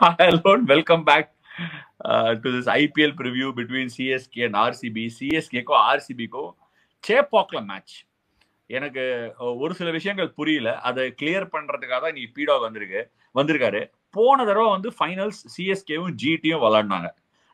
Hello and welcome back uh, to this IPL preview between CSK and RCB. சிஎஸ்கேக்கும் ஆர்சிபிக்கும் சேப்பாக்ல match எனக்கு uh, ஒரு சில விஷயங்கள் புரியல. அதை கிளியர் பண்றதுக்காக தான் நீ பீடாக் வந்திருக்கு. வந்திருக்காரு. போன தடவை வந்து ஃபைனல்ஸ் சிஎஸ்கேவும் ஜிடியும் விளாடினாங்க.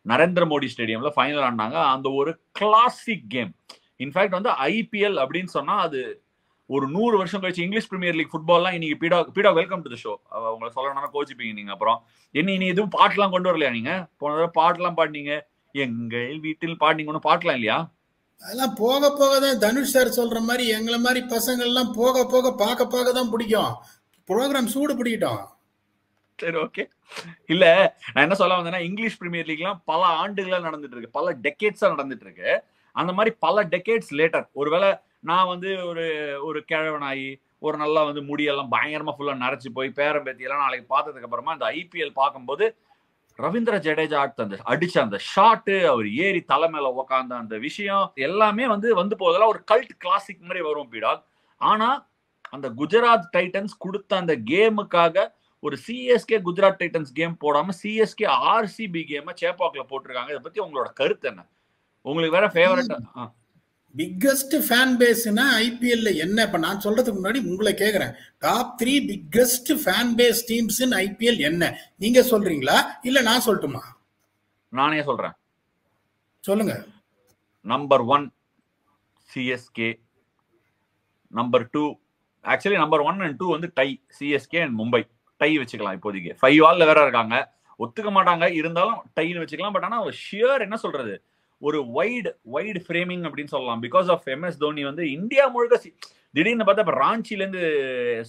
நரேந்திர மோடி ஸ்டேடியம்ல ஃபைனல் ஆடினாங்க. அந்த ஒரு கிளாசிக் கேம் இன்ஃபேக்ட் வந்து ஐபிஎல் அப்படின்னு சொன்னா அது ஒரு நூறு வருஷம் கழிச்சு இங்கிலீஷ் பிரீமியர் லீக் ஃபுட்பால்லாம் இன்னைக்கு பீடா பீடா வெல்கம் டு த ஷோ உங்களை சொல்லணும்னா கோச்சிப்பீங்க நீங்க அப்புறம். என்ன இனி எதுவும் பாட்டுலாம் கொண்டு வரலையா நீங்க? போன தடவை பாட்டுலாம் பாடினீங்க. எங்கள் வீட்டில் பாடினீங்க. ஒன்றும் பாட்டலாம் இல்லையா? அதெல்லாம் போக போக தான் தனுஷ் சார் சொல்ற மாதிரி எங்களை மாதிரி பசங்க எல்லாம் போக போக பார்க்க பார்க்க தான் பிடிக்கும். ப்ரோக்ராம் சூடு பிடிக்கட்டும். சரி ஓகே இல்ல நான் என்ன சொல்ல வந்தேன்னா இங்கிலீஷ் பிரீமியர் லீக்லாம் பல ஆண்டுகளா நடந்துட்டு இருக்கு. பல டெக்கேட்ஸா நடந்துட்டு இருக்கு. அந்த மாதிரி பல டெக்கேட்ஸ் லேட்டர் ஒருவேளை நான் வந்து ஒரு ஒரு கிழவனாகி ஒரு நல்லா வந்து முடியெல்லாம் பயங்கரமா ஃபுல்லா நரைச்சு போய் பேரம் பேத்தி எல்லாம் நாளைக்கு பார்த்ததுக்கு அப்புறமா இந்த ஐபிஎல் பார்க்கும்போது ரவீந்திர ஜடேஜா அடுத்த அந்த அடிச்ச அந்த ஷாட்டு அவர் ஏறி தலை மேல உக்காந்த அந்த விஷயம் எல்லாமே வந்து வந்து போதெல்லாம் ஒரு கல்ட் கிளாசிக் மாதிரி வரும் பீடாக். ஆனா அந்த குஜராத் டைட்டன்ஸ் கொடுத்த அந்த கேமுக்காக ஒரு சிஎஸ்கே குஜராத் டைட்டன்ஸ் கேம் போடாம சிஎஸ்கே ஆர்சிபி கேம சேப்பாக்ல போட்டிருக்காங்க. இதை பத்தி உங்களோட கருத்து என்ன? உங்களுக்கு வேற ஃபேவரட் பிக்கஸ்ட் ஃபேன் பேஸ்னா ஐபிஎல்ல என்ன? இப்ப நான் சொல்றதுக்கு முன்னாடி உங்களை கேக்குறேன். Top three biggest fan base teams in IPL என்ன? நீங்க சொல்றீங்களா? இல்ல நான் சொல்லட்டுமா? நானே சொல்றேன். சொல்லுங்க. Number one CSK number two actually number one and two வந்து tie CSK and Mumbai tie வச்சுக்கலாம் இப்போதைக்கு. ஃபைவ் ஆல்ல வேற இருக்காங்க. ஒத்துக்க மாட்டாங்க. இருந்தாலும் டைன்னு வச்சுக்கலாம். பட் ஆனா ஷியர் என்ன சொல்றது? ஒரு வைடு வைடு ஃப்ரேமிங் அப்படின்னு சொல்லலாம். பிகாஸ் ஆஃப் எம்எஸ் தோனி வந்து இந்தியா முழுக்க திடீர்னு பார்த்தா இப்போ ராஞ்சிலேருந்து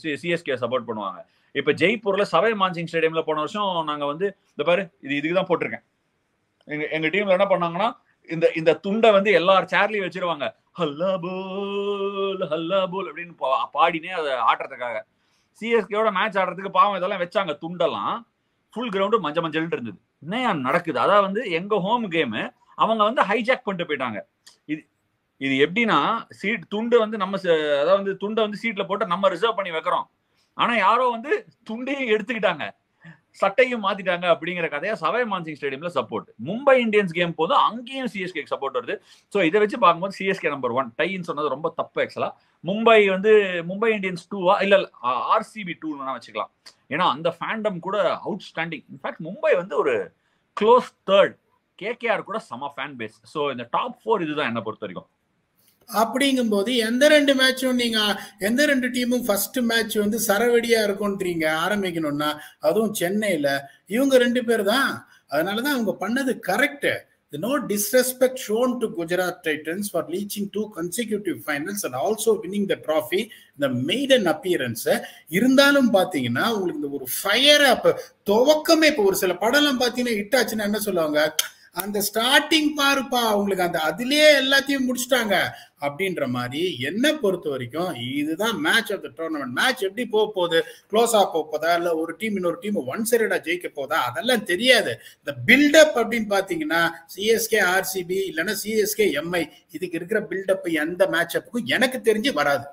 சிஎஸ்கே சப்போர்ட் பண்ணுவாங்க. இப்ப ஜெய்ப்பூர்ல சவை மான்சிங் ஸ்டேடியம்ல போன வருஷம் நாங்க வந்து இந்த பாரு இது இதுக்கு தான் போட்டிருக்கேன். எங்க எங்க டீம்ல என்ன பண்ணாங்கன்னா இந்த இந்த துண்டை வந்து எல்லார் சேர்லயும் வச்சிருவாங்க. ஹல்லா போல் ஹல்லா போல் அப்படின்னு பா- பாடினே அதை ஆடுறதுக்காக. சிஎஸ்கேயோட மேட்ச் ஆடுறதுக்கு பாவம் இதெல்லாம் வச்சாங்க துண்டெல்லாம். ஃபுல் கிரவுண்டு மஞ்ச மஞ்சள்னு இருந்தது. என்ன நடக்குது? அதான் வந்து எங்க ஹோம் கேமு அவங்க வந்து ஹைஜாக் பண்ணிட்டு போயிட்டாங்க. இது இது எப்படின்னா சீட் துண்டு வந்து நம்ம ச- அதாவது வந்து துண்டை வந்து சீட்ல போட்டு நம்ம ரிசர்வ் பண்ணி வைக்கிறோம். ஆனா யாரோ வந்து துண்டையும் எடுத்துக்கிட்டாங்க. சட்டையும் மாத்திட்டாங்க அப்படிங்கிற கதையா சவை மான்சிங் ஸ்டேடியம்ல சப்போர்ட் மும்பை இந்தியன்ஸ் கேம் போதும் அங்கேயும் சிஎஸ்கே சப்போர்ட் வருது. ஸோ இதை வச்சு பார்க்கும்போது சிஎஸ்கே நம்பர் ஒன் டைன்னு சொன்னது ரொம்ப தப்பு ஆக்சுவலா மும்பை வந்து மும்பை இந்தியன்ஸ் டூவா இல்ல ஆர்சிபி டூ வேணா வச்சுக்கலாம். ஏன்னா அந்த ஃபேண்டம் கூட அவுட்ஸ்டாண்டிங் இன்ஃபேக்ட் மும்பை வந்து ஒரு க்ளோஸ் தேர்ட் கேகேஆர் கூட சம ஃபேன் பேஸ் ஸோ இந்த டாப் ஃபோர் இதுதான் என்ன பொறுத்த வரைக்கும். அப்படிங்கும்போது எந்த ரெண்டு மேட்சும் நீங்க எந்த ரெண்டு டீமும் ஃபர்ஸ்ட் மேட்ச் வந்து சரவெடியா இருக்கும்ன்றீங்க ஆரம்பிக்கணும்னா அதுவும் சென்னையில. இவங்க ரெண்டு பேர் தான் அதனாலதான் அவங்க பண்ணது correct no disrespect shown to Gujarat Titans for reaching two consecutive finals and also winning the trophy இந்த மெய்டன் அப்பியரன்ஸ் இருந்தாலும் பாத்தீங்கன்னா உங்களுக்கு இந்த ஒரு ஃபயர் அப்ப துவக்கமே இப்போ ஒரு சில படம்லாம் பாத்தீங்கன்னா ஹிட் ஆச்சுன்னா என்ன சொல்லுவாங்க? அந்த ஸ்டார்டிங் பாருப்பா அவங்களுக்கு அந்த அதுலயே எல்லாத்தையும் முடிச்சிட்டாங்க அப்படின்ற மாதிரி என்ன பொறுத்த வரைக்கும் இதுதான் match of the tournament match எப்படி போக போகுது? க்ளோஸ் ஆக போதா? இல்ல ஒரு டீம் இன்னொரு டீம் ஒன் சைடா ஜெயிக்க போதா? அதெல்லாம் தெரியாது. இந்த பில்டப் அப்படின்னு பாத்தீங்கன்னா சிஎஸ்கே ஆர்சிபி இல்லைன்னா சிஎஸ்கே எம்ஐ இதுக்கு இருக்கிற பில்டப் எந்த மேட்ச் அப்புக்கும் எனக்கு தெரிஞ்சு வராது.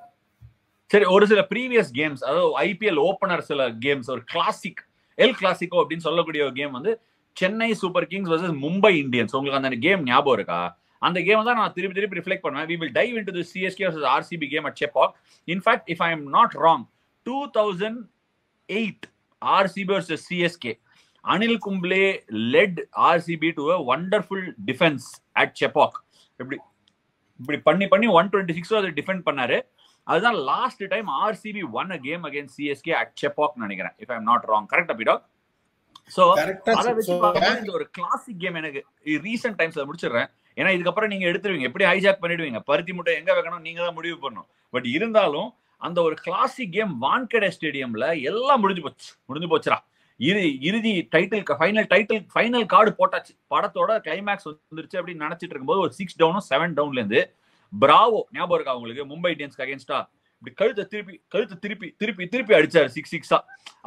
சரி ஒரு சில ப்ரீவியஸ் கேம்ஸ் அதாவது ஐபிஎல் ஓப்பனர் சில கேம்ஸ் ஒரு கிளாசிக் எல் கிளாசிக்கோ அப்படின்னு சொல்லக்கூடிய ஒரு கேம் வந்து Chennai Super Kings versus Mumbai Indians. உங்களுக்கு அந்த கேம் ஞாபகம் இருக்கா? அந்த கேம் தான் நான் திருப்பி திருப்பி ரிஃப்ளெக்ட் பண்ணுவேன். We will dive into CSK versus RCB game at Chepauk in fact if I am not wrong two thousand eight RCB versus CSK Anil Kumble led RCB to a wonderful defence at Chepauk இப்படி இப்படி பண்ணி பண்ணி one twenty six அதை defend பண்ணாரு. அதுதான் last time RCB won a game against CSK at Chepauk நினைக்கிறேன். If I'm not wrong கரெக்டா பிடாக் சோ அதை வச்சு இந்த ஒரு கிளாசிக் கேம் எனக்கு ரீசெண்ட் டைம்ஸ்ல முடிச்சிடுறேன். ஏன்னா இதுக்கப்புறம் நீங்க எடுத்துருவீங்க. எப்படி ஹைஜாக் பண்ணிடுவீங்க? பருத்தி முட்டை எங்க வைக்கணும்? நீங்க தான் முடிவு பண்ணணும். பட் இருந்தாலும் அந்த ஒரு கிளாசிக் கேம் வான்கடே ஸ்டேடியம்ல எல்லாம் முடிஞ்சு போச்சு. முடிஞ்சு போச்சுடா. இறு இறுதி title final title final card போட்டாச்சு. படத்தோட கிளைமேக்ஸ் வந்துருச்சு அப்படின்னு நினைச்சிட்டு இருக்கும்போது ஒரு சிக்ஸ் டவுனும் செவன் டவுன்ல இருந்து பிராவோ ஞாபகம் இருக்கா உங்களுக்கு? மும்பை இந்தியன்ஸ்க்கு அகேன்ஸ்டா இப்படி கழுத்தை திருப்பி கழுத்தை திருப்பி திருப்பி திருப்பி அடிச்சாரு சிக்ஸ் சிக்ஸா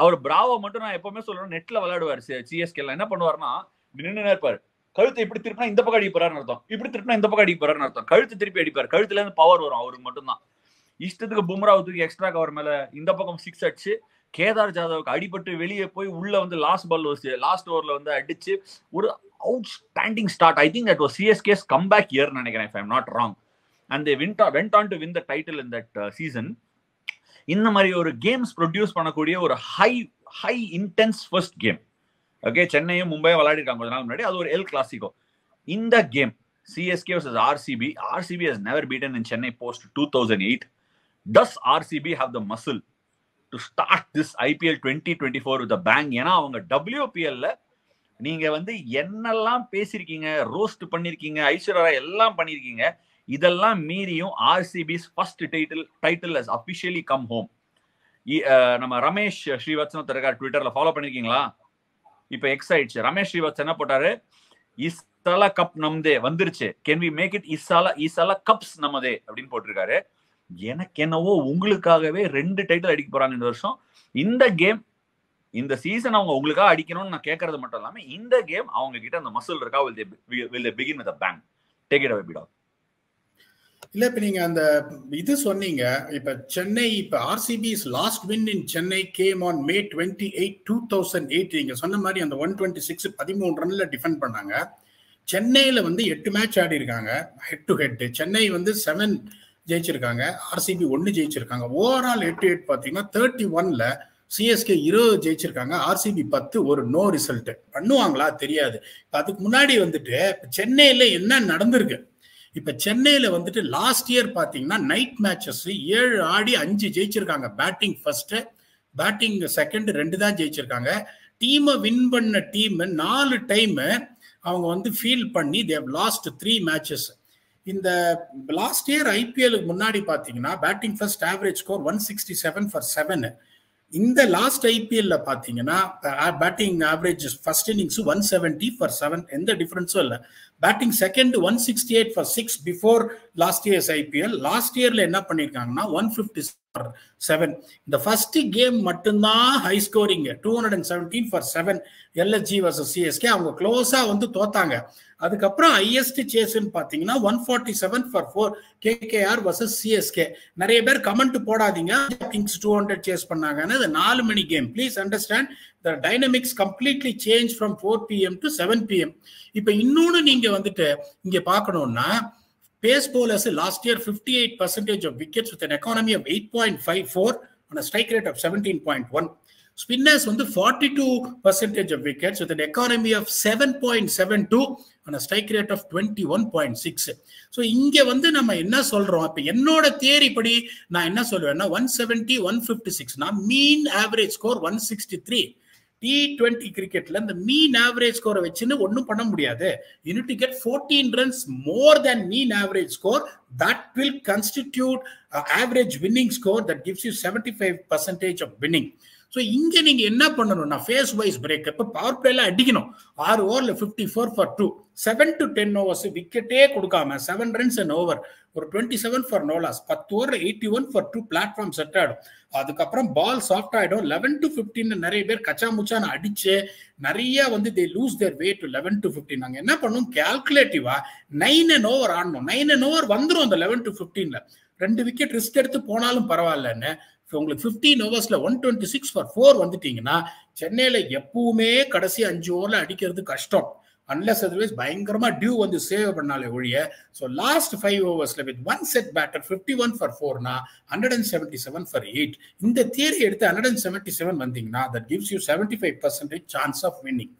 அவர் பிராவோ மட்டும் நான் எப்பவுமே சொல்றேன் நெட்ல விளையாடுவார் சிஎஸ்கேல. என்ன பண்ணுவாருன்னா நின்று இருப்பாரு. கழுத்தை இப்படி திருப்பினா இந்த பக்கம் அடிக்க போறாருன்னு அர்த்தம். இப்படி திருப்பினா இந்த பக்கம் அடிக்க போறாருன்னு அர்த்தம். கழுத்து திருப்பி அடிப்பார். கழுத்துல இருந்து பவர் வரும் அவருக்கு மட்டும்தான். இஷ்டத்துக்கு பும்ராவை தூக்கி எக்ஸ்ட்ரா கவர் மேல இந்த பக்கம் சிக்ஸ் அடிச்சு கேதார் ஜாதவுக்கு அடிபட்டு வெளியே போய் உள்ள வந்து லாஸ்ட் பால் லாஸ்ட் ஓவர்ல வந்து அடிச்சு ஒரு outstanding start I think that was CSK's comeback year நினைக்கிறேன் if I'm not wrong and they win went on to win the title in that season இந்த மாதிரி ஒரு கேம்ஸ் ப்ரொடியூஸ் பண்ணக்கூடிய ஒரு high high intense first game okay சென்னையும் மும்பையும் விளையாடிருக்காங்க கொஞ்ச நாள் முன்னாடி. அது ஒரு எல் கிளாசிக்கோ இந்த game CSK versus RCB RCB has never beaten in Chennai post two thousand eight does RCB have the muscle to start this IPL twenty twenty four with bang ஏன்னா அவங்க டபிள்யூபிஎல்ல நீங்க வந்து என்னெல்லாம் பேசியிருக்கீங்க ரோஸ்ட் பண்ணியிருக்கீங்க ஐஸ்வர்யா எல்லாம் பண்ணியிருக்கீங்க. இதெல்லாம் மீறியும் RCB's first title title has officially come home நம்ம ரமேஷ் ஸ்ரீவத்சன் இருக்கார் ட்விட்டர்ல ஃபாலோ பண்ணிருக்கீங்களா? இப்போ எக்ஸ் ஆயிடுச்சு. ரமேஷ் ஸ்ரீவத்சன் என்ன போட்டாரு? இஸ்ஸாலா கப் நம்தே வந்துருச்சு. கேன் வி மேக் இட் இஸ்ஸாலா இஸ்ஸாலா கப்ஸ் நமதே அப்படின்னு போட்டிருக்காரு. எனக்கு என்னவோ உங்களுக்காகவே ரெண்டு டைட்டில் அடிக்க போறாங்க இந்த வருஷம். இந்த கேம் இந்த சீசன் அவங்க உங்களுக்காக அடிக்கணும்னு நான் கேட்கறது மட்டும் இல்லாமல் இந்த கேம் அவங்க கிட்ட அந்த மசில் இருக்கா? Will will begin with bang take it away பிடாக் இல்ல இப்ப நீங்க அந்த இது சொன்னீங்க இப்ப சென்னை இப்ப RCB last win in Chennai game on May twenty eight two thousand eight நீங்க சொன்ன மாதிரி அந்த ஒன் டுவெண்ட்டி சிக்ஸ் பதிமூணு ரன்ல டிஃபெண்ட் பண்ணாங்க. சென்னையில வந்து எட்டு மேட்ச் ஆடி இருக்காங்க ஹெட் டு ஹெட் சென்னை வந்து செவன் ஜெயிச்சிருக்காங்க. ஆர்சிபி ஒன்னு ஜெயிச்சிருக்காங்க. ஓவரால் எட்டு எயிட் பாத்தீங்கன்னா தேர்ட்டி ஒன்ல சிஎஸ்கே இருபது ஜெயிச்சிருக்காங்க. ஆர்சிபி பத்து ஒரு நோ ரிசல்ட் பண்ணுவாங்களா? தெரியாது. அதுக்கு முன்னாடி வந்துட்டு சென்னையில என்ன நடந்திருக்கு? இப்ப சென்னையில வந்துட்டு லாஸ்ட் இயர் பாத்தீங்கன்னா நைட் மேட்சஸ் ஏழு ஆடி அஞ்சு ஜெயிச்சிருக்காங்க. பேட்டிங் ஃபர்ஸ்ட் பேட்டிங் செகண்ட் ரெண்டு தான் ஜெயிச்சிருக்காங்க. டீமை வின் பண்ண டீம் நாலு டைம் அவங்க வந்து ஃபீல் பண்ணி தேவ் லாஸ்ட் த்ரீ மேட்சஸ் இந்த லாஸ்ட் இயர் ஐபிஎலுக்கு முன்னாடி பாத்தீங்கன்னா batting first average score one sixty seven for seven இந்த லாஸ்ட் ஐபிஎல்ல பாத்தீங்கன்னா batting average first innings one seventy for seven எந்த டிஃபரன்ஸும் இல்லை. Batting second one sixty eight for six before last year's IPL last இயர்ல என்ன பண்ணிருக்காங்கன்னா ஒன் பிப்டி செவன் இந்த ஃபர்ஸ்ட் கேம் மட்டும்தான் high scoring two hundred and seventeen for seven LSG versus CSK அவங்க க்ளோஸா வந்து தோத்தாங்க. அதுக்கப்புறம் ஹையஸ்ட் சேஸ்ன்னு பாத்தீங்கன்னா one forty seven for four KKR versus CSK நிறைய பேர் கமெண்ட் போடாதீங்க. கிங்ஸ் டூ ஹண்ட்ரட் சேஸ் பண்ணாங்கன்னு அது நாலு மணி game please understand the dynamics completely change from four PM to seven PM இப்போ இன்னொன்று நீங்க வந்துட்டு இங்க பார்க்கணும்னா pace bowlers last year 58 percentage of wickets with an economy of 8.54 on a strike rate of 17.1 spinners வந்து 42 percentage of wickets with an economy of 7.72 on a strike rate of 21.6 so இங்க வந்து நம்ம என்ன சொல்றோம் இப்ப என்னோட தேரி படி நான் என்ன சொல்லுவேன்னா one seventy one fifty சிக்ஸ்னா mean average score one sixty three T twenty கிரிக்கெட்ல இந்த மீன் ஆவரேஜ் ஸ்கோரை வச்சுன்னு ஒன்றும் பண்ண முடியாது. You need to get fourteen runs more than mean average score that will constitute average winning score that gives you seventy five percentage of winning so இங்கே நீங்கள் என்ன பண்ணணும்னா ஃபேஸ் வைஸ் பிரேக் இப்போ பவர் பிளேல அடிக்கணும். ஆறு ஓவரில் fifty four for two seven to ten overs விக்கெட்டே கொடுக்காம செவன் ரன்ஸ் அண்ட் ஓவர் ஒரு twenty seven for no loss பத்து ஓவரில் eighty one for two platform set ஆகிடும் அதுக்கப்புறம் பால் சாஃப்ட் ஆகிடும் லெவன் டு ஃபிஃப்டின் நிறைய பேர் கச்சா முச்சான்னு அடிச்சு நிறைய வந்து they lose their way to eleven to fifteen நாங்கள் என்ன பண்ணணும் கேல்குலேட்டிவா நைன் அண்ட் ஓவர் ஆடணும். நைன் அண்ட் ஓவர் வந்துடும் அந்த லெவன் டு ஃபிஃப்டீனில் ரெண்டு விக்கெட் ரிஸ்க் எடுத்து போனாலும் பரவாயில்லன்னு உங்களுக்கு fifteen ஓவர்ஸில் one twenty six for four வந்துட்டீங்கன்னா சென்னையில் எப்பவுமே கடைசி அஞ்சு ஓவரில் அடிக்கிறது கஷ்டம். அன்லஸ் அதர்வைஸ் பயங்கரமா டியூ வந்து சேவ் பண்ணாலே ஒழிய so last five ஓவர்ஸ்ல with one set batter fifty one for ஃபோர்னா hundred and seventy seven for eight இந்த தியரி எடுத்து ஹண்ட்ரட் அண்ட் செவன்டி செவன் வந்தீங்கன்னா that gives you seventy five percentage chance of winning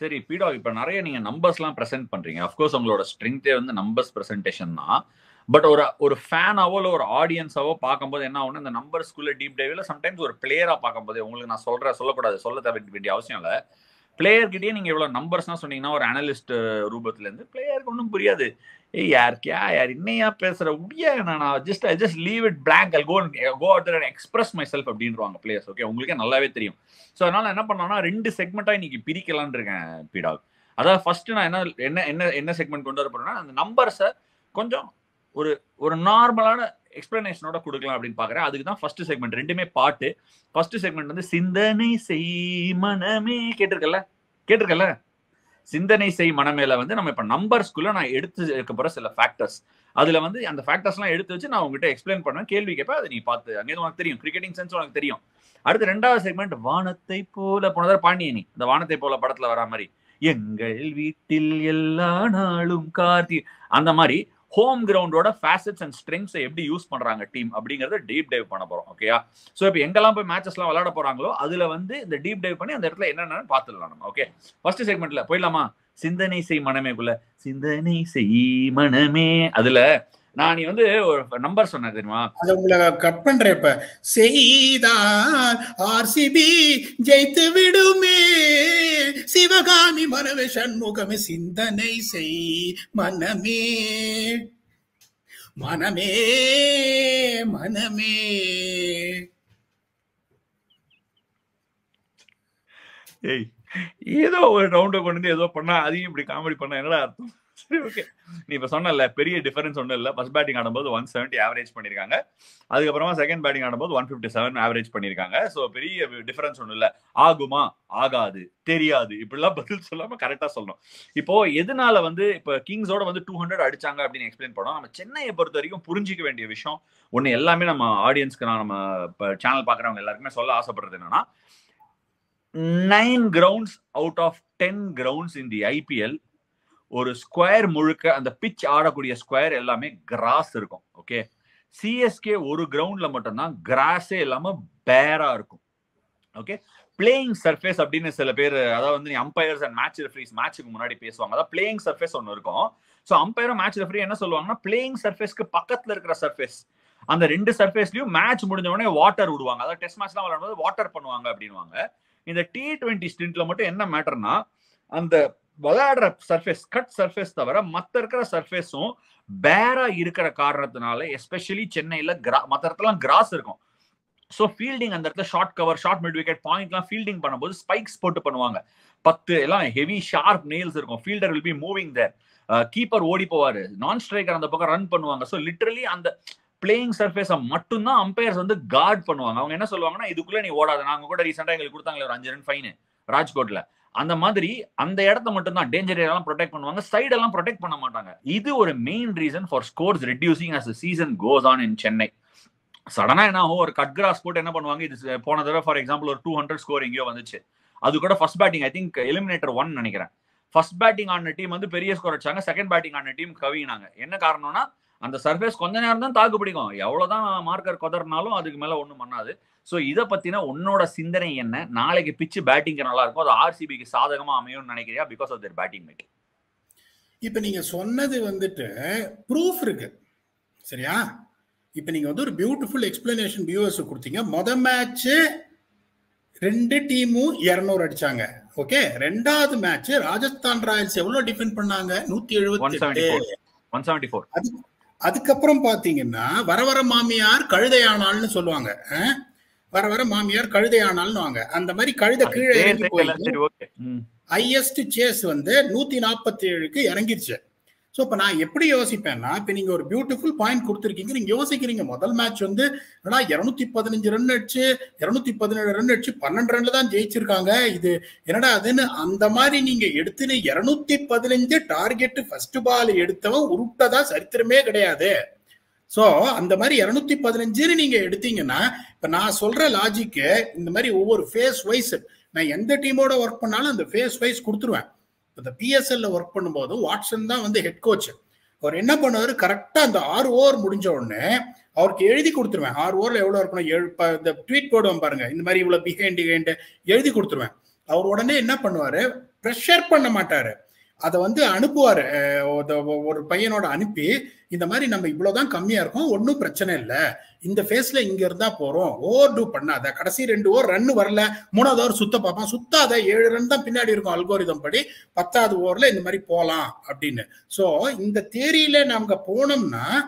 சரி பீடா இப்ப நிறைய நீங்க நம்பர்ஸ்லாம் ப்ரெசென்ட் பண்றீங்க. Of course உங்களோட ஸ்ட்ரென்த்தே வந்து நம்பர்ஸ் ப்ரெசென்டேஷன் தான். பட் ஒரு ஒரு ஃபேனாவோ இல்லை ஒரு ஆடியன்ஸாவோ பார்க்கும்போது என்ன ஆகும்னா இந்த நம்பர்ஸ்குள்ள டீப் டைவ்ல சம்டைம்ஸ் ஒரு பிளேயராக பார்க்கும்போது உங்களுக்கு நான் சொல்கிறேன் சொல்லக்கூடாது சொல்ல தேவை வேண்டிய அவசியம் இல்லை. பிளேயர்கிட்டயே நீங்கள் இவ்வளோ நம்பர்ஸ்லாம் சொன்னீங்கன்னா ஒரு அனலிஸ்ட் ரூபத்துலேருந்து பிளேயருக்கு ஒன்றும் புரியாது. ஏய் யாருக்கியா யார் இன்னையா பேசுகிற உடியா நான் just I just leave it blank Al go go out and express myself அப்படின்றாங்க பிளேயர்ஸ் ஓகே உங்களுக்கே நல்லாவே தெரியும். ஸோ அதனால் என்ன பண்ணோம்னா ரெண்டு செக்மெண்ட்டாக இன்னைக்கு பிரிக்கலான் இருக்கேன் பீடாக் அதாவது ஃபர்ஸ்ட் நான் என்ன என்ன என்ன என்ன செக்மெண்ட் கொண்டு வர போறேன்னா அந்த நம்பர்ஸை கொஞ்சம் ஒரு ஒரு நார்மலான எக்ஸ்பிளனேஷனோட கொடுக்கலாம் அப்படின்னு பாக்குறேன் அதுக்கு தான் ஃபர்ஸ்ட் செக்மெண்ட் ரெண்டுமே பாட்டு ஃபர்ஸ்ட் செக்மெண்ட் வந்து சிந்தனை செய் மனமே கேட்டிருக்கல கேட்டிருக்கல சிந்தனை செய் மனமேல வந்து நம்ம இப்ப நம்பர்ஸ்குள்ள நான் எடுத்து இருக்க போற சில ஃபேக்டர்ஸ் அதுல வந்து அந்த ஃபேக்டர்ஸ் எல்லாம் எடுத்து வச்சு நான் உங்ககிட்ட எக்ஸ்பிளைன் பண்ணுவேன். கேள்வி கேட்பேன் அதை நீ பார்த்து. அங்கே உனக்கு தெரியும்? கிரிக்கெட்டிங் சென்ஸ் உனக்கு தெரியும். அடுத்து ரெண்டாவது செக்மெண்ட் வானத்தை போல போனதா பாண்டியனி. இந்த வானத்தை போல படத்துல வரா மாதிரி. எங்கள் வீட்டில் எல்லா நாளும் கார்த்தி அந்த மாதிரி ஹோம் கிரவுண்டோட ஃபேசட்ஸ் அண்ட் ஸ்ட்ரெங்ஸை எப்படி யூஸ் பண்றாங்க டீம் அப்படிங்கறத டீப் டைவ் பண்ண போறோம் ஓகேயா ஸோ இப்போ எங்கெல்லாம் போய் மேட்சஸ்லாம் விளையாட போறாங்களோ அதுல வந்து இந்த டீப் டைவ் பண்ணி அந்த இடத்துல என்னென்னு பார்த்துடலாம் நம்ம ஓகே ஃபர்ஸ்ட் செக்மெண்ட்ல போயிடலாமா? சிந்தனை செய் மனமேக்குள்ள சிந்தனை செய் மனமே. அதுல நான் நீ வந்து ஒரு நம்பர் சொன்ன தெரியுமா? உங்களை கட் பண்றேன் இப்ப. செய்தால் ஆர்சிபி ஜெயித்து விடுமே. சிவகாமி மனவே சண்முகமே சிந்தனை செய் மனமே. மனமே மனமே. ஏய் ஏதோ ஒரு ரவுண்டை கொண்டு வந்து ஏதோ பண்ணா அதையும் இப்படி காமெடி பண்ணா என்னடா அர்த்தம்? நீ இப்ப சொன்ன பெரிய டிஃபரன்ஸ் ஒன்றும் இல்லை. ஃபர்ஸ்ட் பேட்டிங் ஆடும்போது ஒன் செவன்ட்டி ஆவரேஜ் பண்ணிருக்காங்க. அதுக்கப்புறமா செகண்ட் பேட்டிங் ஆடும்போது ஒன் ஃபிஃப்டி செவன் ஆவரேஜ் பண்ணிருக்காங்க. ஸோ பெரிய டிஃபரன்ஸ் ஒன்றும் இல்லை. ஆகுமா? ஆகாது. தெரியாது. இப்படிலாம் பதில் சொல்லாம கரெக்டா சொல்லணும். இப்போ எதனால வந்து இப்போ கிங்ஸோட வந்து டூ ஹண்ட்ரட் அடிச்சாங்க அப்படின்னு எக்ஸ்பிளைன் பண்ணோம். நம்ம சென்னையை பொறுத்த வரைக்கும் புரிஞ்சிக்க வேண்டிய விஷயம் ஒன்று எல்லாமே நம்ம ஆடியன்ஸ்க்கு நான் நம்ம இப்போ சேனல் பார்க்குறவங்க எல்லாருக்குமே சொல்ல ஆசைப்படுறது என்னன்னா nine grounds out of ten grounds in the IPL ஒரு ஸ்கொயர் முழுக்க அந்த பிச் ஆடக்கூடிய ஸ்கொயர் எல்லாமே கிராஸ் இருக்கும் ஓகே சிஎஸ்கே ஒரு கிரவுண்ட்ல மட்டும்தான் கிராஸே இல்லாம பேரா இருக்கும் ஓகே பிளேயிங் சர்ஃபேஸ் அப்படின்னு சில பேர் அதாவது வந்து அம்பையர்ஸ் அண்ட் மேட்ச் ரெஃப்ரீஸ் மேட்ச்சுக்கு முன்னாடி பேசுவாங்க. அதாவது பிளேயிங் சர்ஃபேஸ் ஒன்று இருக்கும். ஸோ அம்பையரும் மேட்ச் ரெஃப்ரி என்ன சொல்லுவாங்கன்னா பிளேயிங் சர்ஃபேஸ்க்கு பக்கத்தில் இருக்கிற சர்ஃபேஸ் அந்த ரெண்டு சர்ஃபேஸ்லயும் மேட்ச் முடிஞ்ச உடனே வாட்டர் விடுவாங்க. அதாவது டெஸ்ட் மேட்ச்லாம் விளையாடும்போது வாட்டர் பண்ணுவாங்க அப்படின்வாங்க இந்த டி டுவெண்ட்டி ஸ்டின்ட்ல மட்டும் என்ன மேட்டர்னா அந்த விளையாடுற சர்ஃபேஸ் கட் சர்ஃபேஸ் தவிர மத்த இருக்கிற சர்ஃபேஸும் பேரா இருக்கிற காரணத்தினால எஸ்பெஷலி சென்னையில கிரா மற்ற இடத்துலாம் கிராஸ் இருக்கும். ஸோ ஃபீல்டிங் அந்த இடத்துல short cover short mid wicket பாயிண்ட்லாம் fielding பண்ணும்போது ஸ்பைக்ஸ் போட்டு பண்ணுவாங்க. பத்து எல்லாம் ஹெவி ஷார்ப் நெயில்ஸ் இருக்கும். Fielder will be moving there keeper ஓடி போவாரு. நான் ஸ்ட்ரைக்கர் அந்த பக்கம் ரன் பண்ணுவாங்க. ஸோ லிட்டரலி அந்த பிளேயிங் சர்ஃபேஸை மட்டும்தான் அம்பையர்ஸ் வந்து கார்ட் பண்ணுவாங்க. அவங்க என்ன சொல்லுவாங்கன்னா இதுக்குள்ளே நீ ஓடாத. நாங்கள் கூட ரீசெண்டாக எங்களுக்கு கொடுத்தாங்களே ஒரு அஞ்சு ரன் ஃபைனு ராஜ்கோட்ல. அந்த மாதிரி அந்த இடத்த மட்டும் தான் டேஞ்சர் ஏரியாலாம் ப்ரொடெக்ட் பண்ணுவாங்க சைடு எல்லாம் ப்ரொடெக்ட் பண்ண மாட்டாங்க. இது ஒரு main reason for scores reducing as season goes on in Chennai சடனா என்ன ஆகும்? ஒரு கட் கிராஸ் போட்டு என்ன பண்ணுவாங்க? இது போன தடவை ஃபார் எக்ஸாம்பிள் ஒரு டூ ஹண்ட்ரட் ஸ்கோர் எங்கேயோ வந்துச்சு. அது கூட first batting I think eliminator one நினைக்கிறேன். ஃபர்ஸ்ட் பேட்டிங் ஆன டீம் வந்து பெரிய ஸ்கோர் அடிச்சாங்க செகண்ட் பேட்டிங் ஆன டீம் கவினாங்க என்ன காரணம்னா அந்த சர்ஃபேஸ் கொஞ்ச நேரம் தான் தாக்கு பிடிக்கும். எவ்வளவுதான் மார்க்கர் கொதறினாலும் அதுக்கு மேல ஒண்ணும் பண்ணாது. ஸோ இதை பத்தின உன்னோட சிந்தனை என்ன? நாளைக்கு பிச்சு பேட்டிங் நல்லா இருக்கும். அது ஆர்சிபிக்கு சாதகமா அமையும்னு நினைக்கிறியா? Because of their batting made இப்ப நீங்க சொன்னது வந்துட்டு ப்ரூஃப் இருக்கு. சரியா? இப்ப நீங்க வந்து ஒரு பியூட்டிஃபுல் எக்ஸ்பிளனேஷன் வியூவர்ஸ் கொடுத்தீங்க. மொத மேட்ச் ரெண்டு டீமும் இருநூறு அடிச்சாங்க. ஓகே ரெண்டாவது மேட்ச் ராஜஸ்தான் ராயல்ஸ் எவ்வளவு டிஃபெண்ட் பண்ணாங்க? நூத்தி ஒன் செவன்டி எழுபத்தி அதுக்கப்புறம் பாத்தீங்கன்னா வர வர மாமியார் கழுதையானால்னு சொல்லுவாங்க? வர வர மாமியார் கழுதையானால்னு வாங்க. அந்த மாதிரி கழுதை கீழே இறங்கி போய் ஹையஸ்ட் சேஸ் வந்து நூத்தி நாற்பத்தி ஏழுக்கு இறங்கிருச்சு. ஸோ இப்போ நான் எப்படி யோசிப்பேன்னா இப்போ நீங்கள் ஒரு பியூட்டிஃபுல் பாயிண்ட் கொடுத்துருக்கீங்க. நீங்கள் யோசிக்கிறீங்க முதல் மேட்ச் வந்து என்னடா இரநூத்தி பதினஞ்சு ரன் அடிச்சு இரநூத்தி பதினேழு ரன் அடிச்சு பன்னெண்டு ரன்ல தான் ஜெயிச்சிருக்காங்க. இது என்னடா அதுன்னு அந்த மாதிரி நீங்கள் எடுத்துன்னு இரநூத்தி பதினஞ்சு டார்கெட் ஃபர்ஸ்ட் பால் எடுத்தவன் உருட்டதா சரித்திரமே கிடையாது. ஸோ அந்த மாதிரி இரநூத்தி பதினஞ்சுன்னு நீங்க எடுத்தீங்கன்னா இப்போ நான் சொல்ற லாஜிக்கு இந்த மாதிரி ஒவ்வொரு ஃபேஸ் வைஸ் நான் எந்த டீமோட ஒர்க் பண்ணாலும் அந்த ஃபேஸ் வைஸ் கொடுத்துருவேன். இந்த பிஎஸ்எல்ல ஒர்க் பண்ணும்போது வாட்சன் தான் வந்து ஹெட் கோச் அவர் என்ன பண்ணுவார்? கரெக்டாக அந்த ஆறு ஓவர் முடிஞ்ச உடனே அவருக்கு எழுதி கொடுத்துருவேன். ஆறு ஓவரில் எவ்வளோ இருக்கணும்? ஏழு இந்த ட்வீட் போடுவேன் பாருங்க. இந்த மாதிரி இவ்வளோ பிஹைண்ட் பிஹைண்ட் எழுதி கொடுத்துருவேன். அவர் உடனே என்ன பண்ணுவார்? ப்ரெஷர் பண்ண மாட்டார். அதை வந்து அனுப்புவார். ஒரு- பையனோட அனுப்பி இந்த மாதிரி நம்ம இவ்வளோதான் கம்மியா இருக்கும் ஒன்றும் பிரச்சனை இல்லை. இந்த ஃபேஸ்ல இங்க இருந்தா போறோம். ஓவர் டூ பண்ணாத. கடைசி ரெண்டு ஓவர் ரன் வரல. மூணாவது ஓவர் சுத்த பார்ப்பான். சுத்தாத. ஏழு ரன் தான் பின்னாடி இருக்கும் அல்கோரிதம் படி. பத்தாவது ஓவர்ல இந்த மாதிரி போகலாம் அப்படின்னு. ஸோ இந்த தேரியில நாங்க போனோம்னா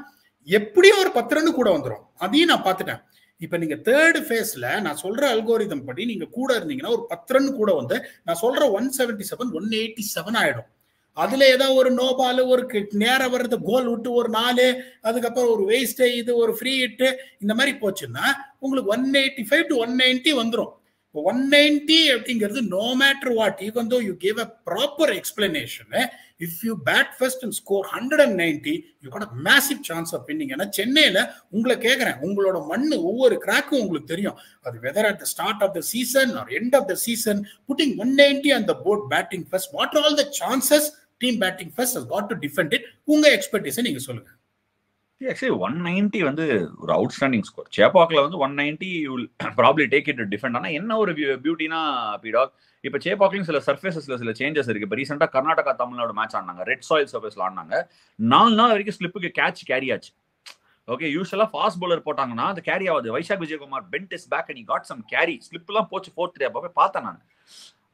எப்படியும் ஒரு பத்து ரன் கூட வந்துடும் அதையும் நான் பார்த்துட்டேன். இப்போ நீங்க தேர்ட் ஃபேஸ்ல நான் சொல்ற அல்கோரிதம் படி நீங்க கூட இருந்தீங்கன்னா ஒரு பத்து ரன் கூட வந்து நான் சொல்ற one seventy seven one eighty seven ஆயிடும். அதுல ஏதோ ஒரு நோ பால் ஒரு நேரம் வர்றது கோல் விட்டு ஒரு நாலு அதுக்கப்புறம் ஒரு வேஸ்டே இது ஒரு ஃப்ரீ இட்டு இந்த மாதிரி போச்சுன்னா உங்களுக்கு one eighty five to one ninety வந்துடும் ஒன் நைன்டி அப்படிங்கிறது no matter what even though you give a proper explanation if you bat first and score hundred and ninety you got massive chance of winning ஏன்னா சென்னையில் உங்களை கேட்குறேன் உங்களோட மண்ணு ஒவ்வொரு கிராக்கும் உங்களுக்கு தெரியும். அது weather at the start of the season or end of the season putting one ninety அந்த board batting first what all the chances team batting first got to defend it உங்க எக்ஸ்பெக்டேஷன் நீங்க சொல்லுங்க. ஆக்சுவலி ஒன் நைன்டி வந்து ஒரு outstanding score சேப்பாக்கில் வந்து one ninety you probably take it defend ஆனால் என்ன ஒரு பியூட்டினா பீடாக் இப்போ சேப்பாக்லையும் சில சர்ஃபேசஸில் சில சேஞ்சஸ் இருக்கு. இப்போ ரீசெண்டாக கர்நாடகா தமிழ்நாடு மேட்ச் ஆடினாங்க. ரெட் சாயில் சர்ஃபேஸில் ஆடினாங்க. நாலு நாள் வரைக்கும் ஸ்லிப்புக்கு கேட்ச் கேரி ஆச்சு. ஓகே யூஸ்வலாக ஃபாஸ்ட் பவுலர் போட்டாங்கன்னா அது கேரி ஆகுது. Vyshak Vijaykumar bent his back and got some carry ஸ்லிப்லாம் போச்சு ஃபோர்த் த்ரீ அப்போ பார்த்தேன் நான்.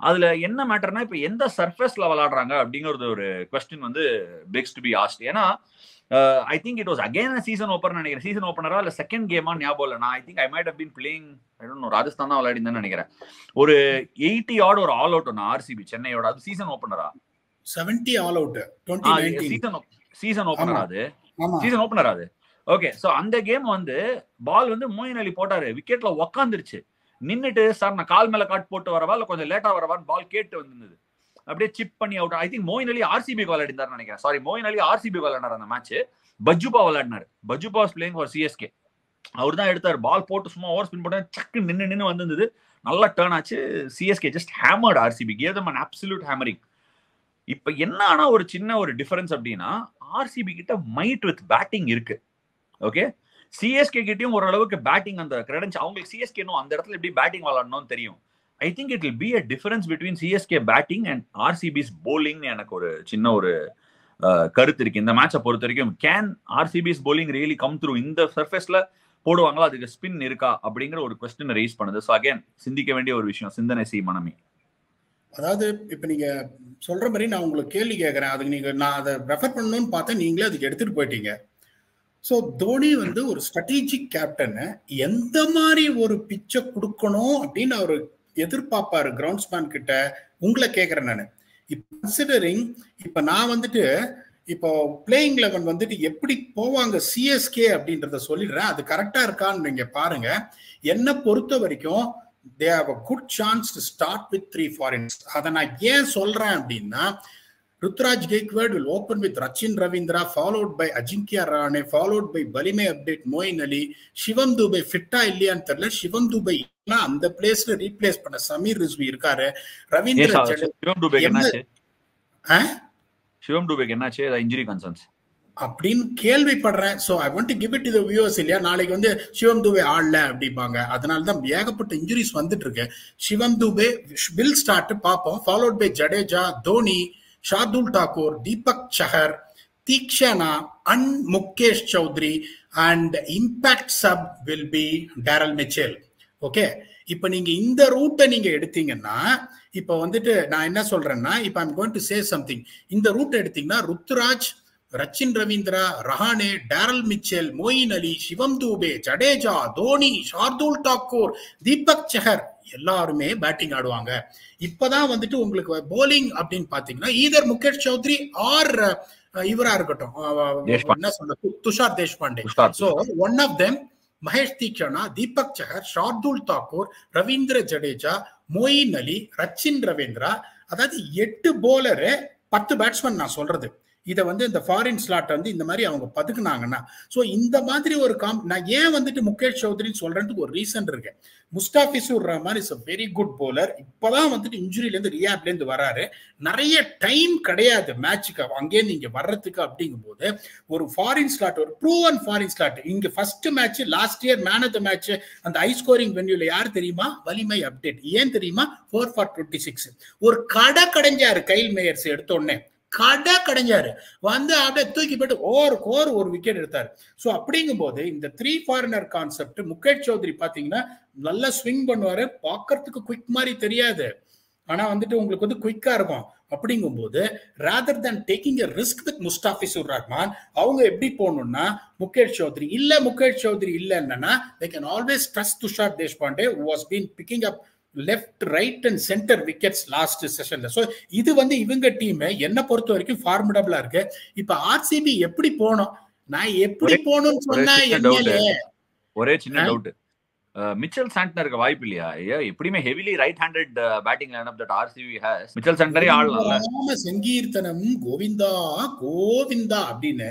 அதுல என்ன மேட்டர்னா இப்போ எந்த சர்ஃபேஸ்ல விளையாடுறாங்க அப்படிங்கிறது ஒரு கொஸ்டின் வந்து பெக்ஸ் டு பி ஆஸ்ட் ஏன்னா I think it was again season open நினைக்கிறேன். சீசன் ஓப்பனரா இல்ல செகண்ட் கேமா ஞாபகம் இல்லை. நான் I think I might have been playing Rajasthan தான் விளையாடிந்தேன்னு நினைக்கிறேன். ஒரு எயிட்டி ஆட் ஒரு ஆல் அவுட் ஒன்று ஆர்சிபி சென்னையோட. அது season ஓப்பனரா seventy all out season season opener அது? சீசன் ஓப்பனர் அது? ஓகே சோ அந்த கேம் வந்து பால் வந்து மோயின் அலி போட்டாரு. விக்கெட்ல உக்காந்துருச்சு. நின்றுட்டு சார் நான் கால் மேல காட் போட்டு வரவா? இல்ல கொஞ்சம் லேட்டா வரவான்னு பால் கேட்டு வந்திருந்தது. அப்படியே சிப் பண்ணி out I think Moeen Ali RCB விளையாடினார் நினைக்கிறேன். சாரி மோயின் அலி ஆர்சிபி விளையாடினார் அந்த மேட்ச் பஜ்ஜுபா விளையாடினார். பஜ்ஜுபா பிளேயிங் ஃபார் சிஎஸ்கே அவர் தான் எடுத்தார். பால் போட்டு சும்மா ஓவர் ஸ்பின் போட்டு சக்கு நின்று நின்று வந்திருந்தது. நல்லா டேர்ன் ஆச்சு. CSK just hammered RCB gave them an absolute hammering இப்ப என்னன்னா ஒரு சின்ன ஒரு டிஃபரன்ஸ் அப்படின்னா ஆர்சிபி கிட்ட மைட் வித் பேட்டிங் இருக்கு. ஓகே சிஎஸ்கே கிட்டயும் ஓரளவுக்கு பேட்டிங் அந்த கிரெடன்ஸ் அவங்களுக்கு சிஎஸ்கே அந்த இடத்துல எப்படி பேட்டிங் விளாடணும்னு தெரியும். I think it will be a difference between CSK batting and RCB's bowling எனக்கு ஒரு சின்ன ஒரு கருத்து இருக்கு. இந்த மேட்சை பொறுத்த வரைக்கும் can RCB's bowling really come through இந்த சர்ஃபேஸ்ல போடுவாங்களா? அதுக்கு ஸ்பின் இருக்கா? அப்படிங்கிற ஒரு கொஸ்டின் ரைஸ் பண்ணுது. ஸோ அகேன் சிந்திக்க வேண்டிய ஒரு விஷயம். சிந்தனை செய் மனமே. அதாவது இப்போ நீங்க சொல்ற மாதிரி நான் உங்களுக்கு கேள்வி கேட்கறேன். அதுக்கு நீங்க நான் அதை ரெஃபர் பண்ணணும்னு பார்த்தா நீங்களே அதுக்கு எடுத்துட்டு போயிட்டீங்க. ஸோ தோனி வந்து ஒரு ஸ்ட்ராட்டஜிக் கேப்டனு எந்த மாதிரி ஒரு பிச்சை கொடுக்கணும் அப்படின்னு அவர் எதிர்பார்ப்பாரு கிரவுண்ட்ஸ்மேன் கிட்ட. உங்களை கேட்குறேன் நான். இப்போ கன்சிடரிங் இப்போ நான் வந்துட்டு இப்போ பிளேயிங் லெவன் வந்துட்டு எப்படி போவாங்க சிஎஸ்கே அப்படின்றத சொல்லிடுறேன். அது கரெக்டாக இருக்கான்னு நீங்க பாருங்க. என்னை பொறுத்த வரைக்கும் they have a good chance to start with three foreigners அதை நான் ஏன் சொல்றேன் அப்படின்னா Ruturaj Gaikwad will open with Rachin Ravindra followed by Ajinkya Rahane followed by பலிமே அப்டேட் மோயின் அலி சிவம் துபை ஃபிட்டா இல்லையான்னு தெரியல. சிவம் துபை அந்த பிளேஸ்ல ரீப்ளேஸ் பண்ண சமீர் ரிஸ்வி இருக்காரு. ரவீந்திர சிவம் என்னாச்சு? சிவம் டுபேக் என்னாச்சு? இன்ஜுரி கன்சர்ன்ஸ் அப்படின்னு கேள்விப்படுறேன். So I want give it to viewers இல்லையா? நாளைக்கு வந்து சிவம் துபே ஆடல அப்படிம்பாங்க. அதனால தான் ஏகப்பட்ட இன்ஜுரிஸ் வந்துட்டு இருக்கு. சிவம் துபே வில் ஸ்டார்ட் பார்ப்போம். Followed by Jadeja Dhoni Shardul Thakur Deepak Chahar Theekshana and Mukesh Choudhary and impact sub will be Daryl Mitchell okay இப்போ நீங்க இந்த ரூட்டை நீங்க எடுத்தீங்கன்னா இப்போ வந்துட்டு நான் என்ன சொல்றேன்னா இப்போ I'm going to say something இந்த ரூட் எடுத்தீங்கன்னா ருத்ராஜ் ரச்சின் ரவீந்திரா ரஹானே டேரல் மிச்சல் மொயின் அலி சிவம் தூபே ஜடேஜா தோனி ஷார்துல் தாக்கூர் தீபக் சஹர் எல்லாருமே பேட்டிங் ஆடுவாங்க. இப்பதான் வந்துட்டு உங்களுக்கு போலிங் அப்படின்னு பாத்தீங்கன்னா ஈதர் முகேஷ் சௌத்ரி ஆர் இவரா இருக்கட்டும். என்ன சொல்ற Tushar Deshpande. So one of them Maheesh Theekshana Deepak Chahar Shardul Thakur Ravindra Jadeja Moeen Ali Rachin Ravindra. அதாவது எட்டு போலரு பத்து பேட்ஸ்மேன் நான் சொல்றது. இதை வந்து இந்த ஃபாரின் ஸ்லாட் வந்து இந்த மாதிரி அவங்க பதுக்குனாங்கன்னா ஸோ இந்த மாதிரி ஒரு காம் நான் ஏன் வந்துட்டு முகேஷ் சௌத்ரின்னு சொல்றதுக்கு ஒரு ரீசன் இருக்கு. Mustafizur Rahman is a very good bowler இப்போதான் வந்துட்டு இன்ஜுரியிலேருந்து ரியாப்லேருந்து வராரு. நிறைய டைம் கிடையாது மேட்சுக்கு அங்கேருந்து இங்கே வர்றதுக்கு அப்படிங்கும் போது ஒரு ஃபாரின் ஸ்லாட் ஒரு ப்ரூவன் ஃபாரின் ஸ்லாட் இங்க first match last year man of the match அந்த ஹை ஸ்கோரிங் வென்யூல யார் தெரியுமா? வலிமை அப்டேட் ஏன் தெரியுமா? ஃபோர் ஃபார் டுவெண்ட்டி சிக்ஸ் ஒரு கடை கடைஞ்சாரு கைல் மேயர்ஸ் எடுத்தோடனே கடை கடைஞ்சாரு. வந்து அப்படியே தூக்கி போட்டு ஓர் கோர் ஒரு விக்கெட் எடுத்தாரு. ஸோ அப்படிங்கும் போது இந்த three foreigner concept Mukesh Choudhary பாத்தீங்கன்னா நல்லா ஸ்விங் பண்ணுவாரு. பார்க்கறதுக்கு குயிக் மாதிரி தெரியாது. ஆனா வந்துட்டு உங்களுக்கு வந்து குயிக்கா இருக்கும். அப்படிங்கும் போது rather than taking a risk with Mustafizur Rahman அவங்க எப்படி போகணும்னா முகேஷ் சௌத்ரி இல்ல முகேஷ் சௌத்ரி இல்ல என்னன்னா they can always trust Tushar Deshpande was been picking up left right and centre wickets last செஷன்ல so இது வந்து இவங்க டீம் என்ன பொறுத்த வரைக்கும் ஃபார்மிடபிளா இருக்கு. இப்ப ஆர்சிபி எப்படி போனோம்? நான் எப்படி போகணும்னு சொன்னா ஒரே சின்ன டவுட் மிச்சல் சாண்டனருக்கு வாய்ப்பு இல்லையா? ஐயா எப்படியுமே heavily right handed batting line that RCB has Mitchell சாண்டனரே ஆடலாம்ல ராம சங்கீர்த்தனம் கோவிந்தா கோவிந்தா அப்படின்னு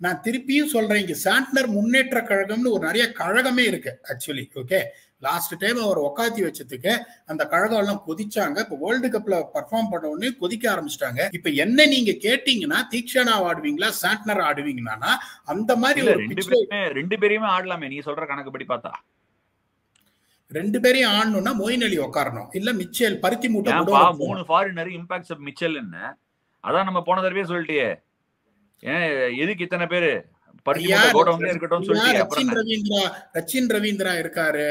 நான் திருப்பியும் சொல்றேன் இங்க சாண்ட்னர் முன்னேற்ற கழகம்னு ஒரு நிறைய கழகமே இருக்கு ஆக்சுவலி ஓகே லாஸ்ட் டைம் அவர் உக்காத்தி வச்சதுக்கு அந்த கழகம் எல்லாம் கொதிச்சாங்க. இப்ப வேர்ல்டு கப்ல பர்ஃபார்ம் பண்ண உடனே கொதிக்க ஆரம்பிச்சிட்டாங்க. இப்ப என்ன நீங்க கேட்டீங்கன்னா தீக்ஷனா ஆடுவீங்களா சாண்ட்னர் ஆடுவீங்கன்னா அந்த மாதிரி ஒரு ரெண்டு பேருமே ரெண்டு பேரையுமே ஆடலாமே நீ சொல்ற கணக்குப்படி பார்த்தா. ரெண்டு பேரையும் ஆடணும்னா மொயின் அலி உட்காரணும் இல்ல மிச்சேல் பருத்தி மூட்டை மூணு ஃபாரினர் இம்பாக்ட்ஸ் ஆஃப் மிச்சல்னு அதான் நம்ம போன தடவையே சொல்லிட்டியே. ஏன் எதுக்கு இத்தனை பேரு? ரவீந்திரா ரச்சின் ரவீந்திரா இருக்காரு.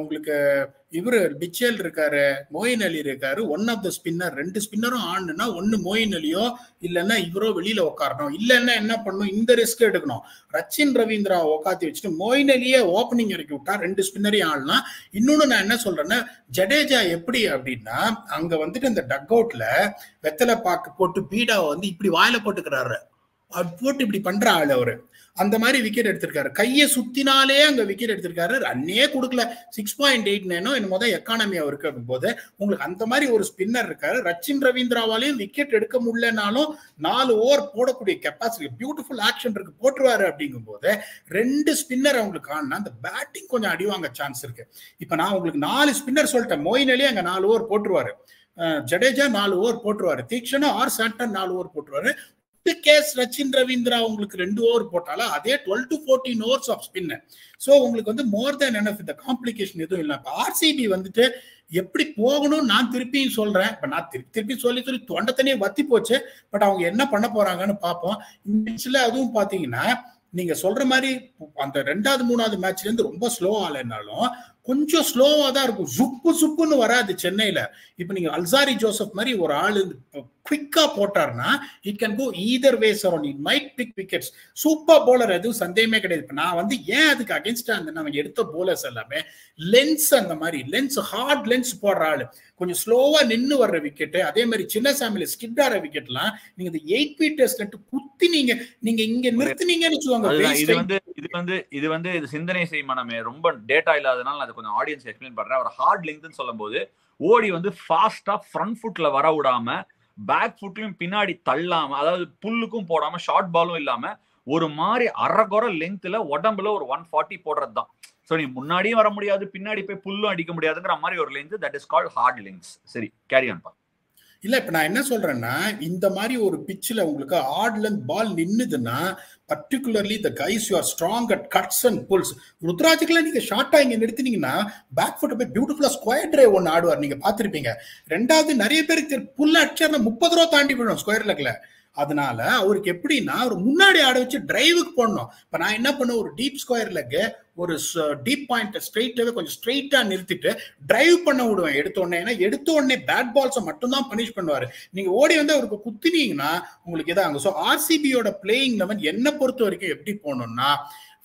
உங்களுக்கு இவரு பிச்சேல் இருக்காரு மோயின் அலி இருக்காரு. ஒன் ஆஃப் த ஸ்பின்னர் ரெண்டு ஸ்பின்னரும் ஆடுனா ஒன்னு மோயின் அலியோ இல்லைன்னா இவரோ வெளியில உட்காரணும் இல்லைன்னா என்ன பண்ணணும்? இந்த ரிஸ்க் எடுக்கணும். ரச்சின் ரவீந்திரா உட்காத்தி வச்சுட்டு மோயின் அலியே ஓப்பனிங் இறக்கி விட்டா ரெண்டு ஸ்பின்னரையும் ஆடலாம் இன்னொன்னு நான் என்ன சொல்றேன்னா ஜடேஜா எப்படி அப்படின்னா அங்க வந்துட்டு அந்த டக் அவுட்ல வெத்தலை பாக்கு போட்டு பீடாவை வந்து இப்படி வாயில போட்டுக்கிறாரு. போட்டு இப்படி பண்ற ஆளு அவரு. அந்த மாதிரி விக்கெட் எடுத்திருக்காரு. கையை சுத்தினாலே அங்க விக்கெட் எடுத்திருக்காரு. ரன்னே கொடுக்கல. சிக்ஸ் பாயிண்ட் எயிட் நைனோ என்னமோ தான் எக்கானமி அவருக்கு அப்படின் போது உங்களுக்கு அந்த மாதிரி ஒரு ஸ்பின்னர் இருக்காரு. ரச்சின் ரவீந்திராவாலையும் விக்கெட் எடுக்க முடியலனாலும் நாலு ஓவர் போடக்கூடிய கெப்பாசிட்டி பியூட்டிஃபுல் ஆக்ஷன் இருக்கு போட்டுருவாரு அப்படிங்கும் போது ரெண்டு ஸ்பின்னர் அவங்களுக்கு ஆனா அந்த பேட்டிங் கொஞ்சம் அடிவாங்க சான்ஸ் இருக்கு. இப்ப நான் உங்களுக்கு நாலு ஸ்பின்னர் சொல்லிட்டேன். மொயின் அலி அங்க நாலு ஓவர் போட்டுருவாரு. ஜடேஜா நாலு ஓவர் போட்டுருவாரு. தீக்ஷனா ஆர் சாண்டன் நாலு ஓவர் போட்டுருவாரு. கேஸ் ரச்சின் ரவீந்திரா உங்களுக்கு ரெண்டு ஓவர் போட்டாலும் அதே twelve to fourteen overs of spinner so உங்களுக்கு வந்து மோர் தேன் எனஃப் இந்த காம்ப்ளிகேஷன் எதுவும் இல்லை. இப்போ ஆர்சிபி வந்துட்டு எப்படி போகணும் நான் திருப்பியும் சொல்றேன். இப்போ நான் திருப்பி திருப்பி சொல்லி சொல்லி தொண்டை தண்ணியே வத்தி போச்சு. பட் அவங்க என்ன பண்ண போறாங்கன்னு பார்ப்போம். இந்த அதுவும் பார்த்தீங்கன்னா நீங்க சொல்ற மாதிரி அந்த ரெண்டாவது மூணாவது மேட்ச்ல இருந்து ரொம்ப ஸ்லோ ஆகலைன்னாலும் கொஞ்சம் ஸ்லோவா தான் இருக்கும். சுப்பு சுப்புன்னு வராது சென்னையில. இப்ப நீங்க அல்சாரி ஜோசப் மாதிரி ஒரு ஆள் குவிக்கா போட்டாருன்னா it can go either ways around it might pick wickets super bowler எதுவும் சந்தேகமே கிடையாது. இப்ப நான் வந்து ஏன் அதுக்கு அகேன்ஸ்டா அந்த நம்ம எடுத்த போலர்ஸ் எல்லாமே லென்ஸ் அந்த மாதிரி லென்ஸ் ஹார்ட் லென்ஸ் போடுற ஆளு. கொஞ்சம் ஸ்லோவா நின்னு வர்ற விக்கெட் அதே மாதிரி சின்ன சாமியில ஸ்கிட் ஆற விக்கெட்லாம் நீங்க இந்த எயிட் மீட்டர்ஸ்ல குத்தி நீங்க நீங்க இங்க நிறுத்துனீங்கன்னு அதுதான். இது வந்து இது வந்து இது வந்து இது சிந்தனை செய்மனமே. ரொம்ப டேட்டா இல்லாதனால நான் அதை கொஞ்சம் ஆடியன்ஸ் எக்ஸ்பிளைன் பண்றேன். அவர் ஹார்ட் லெங்க்னு சொல்லும் போது ஓடி வந்து ஃபாஸ்டா ஃப்ரண்ட் ஃபுட்ல வர விடாம பேக் ஃபுட்லையும் பின்னாடி தள்ளாம அதாவது புல்லுக்கும் போடாம ஷார்ட் பாலும் இல்லாம ஒரு மாதிரி அரைகுற லெங்க்ல உடம்புல ஒரு ஒன் ஃபார்ட்டி போடுறது தான் ஸோ நீ முன்னாடியும் வர முடியாது பின்னாடி போய் புல்லும் அடிக்க முடியாதுங்கிற மாதிரி ஒரு length that is called hard lengths சரி கேரி ஆன் பா இல்ல இப்ப நான் என்ன சொல்றேன்னா இந்த மாதிரி ஒரு பிச்சில் உங்களுக்கு ஆட்ல ball நின்னுதுன்னா particularly the guys you are strong at cuts and pulls ருத்ராஜுக்குலாம் நீங்க ஷார்ட்டா இங்க நிறுத்தினீங்கன்னா பேக் ஃபுட் போய் பியூட்டிஃபுல்லா ஸ்கொயர் டிரைவ் ஒன்று ஆடுவார். நீங்க பாத்திருப்பீங்க ரெண்டாவது நிறைய பேருக்கு புல் அடிச்சா முப்பது ரூபா தாண்டி போயிடும் ஸ்கொயர் லெக்ல அதனால அவருக்கு எப்படின்னா அவர் முன்னாடி ஆட வச்சு டிரைவுக்கு போடணும். இப்ப நான் என்ன பண்ணுவேன்? ஒரு டீப் ஸ்கொயர் லெக் ஒரு டீப் பாயிண்ட் ஸ்ட்ரெயிட்டாவே கொஞ்சம் ஸ்ட்ரெயிட்டா நிறுத்திட்டு டிரைவ் பண்ண விடுவேன். எடுத்த உடனே ஏன்னா எடுத்த உடனே பேட் பால்ஸை மட்டும் தான் பனிஷ் பண்ணுவாரு. நீங்க ஓடி வந்து அவருக்கு குத்தினீங்கன்னா உங்களுக்கு இதாங்க ஸோ ஆர்சிபியோட பிளேயிங் லெவன் என்ன பொறுத்த வரைக்கும் எப்படி போகணும்னா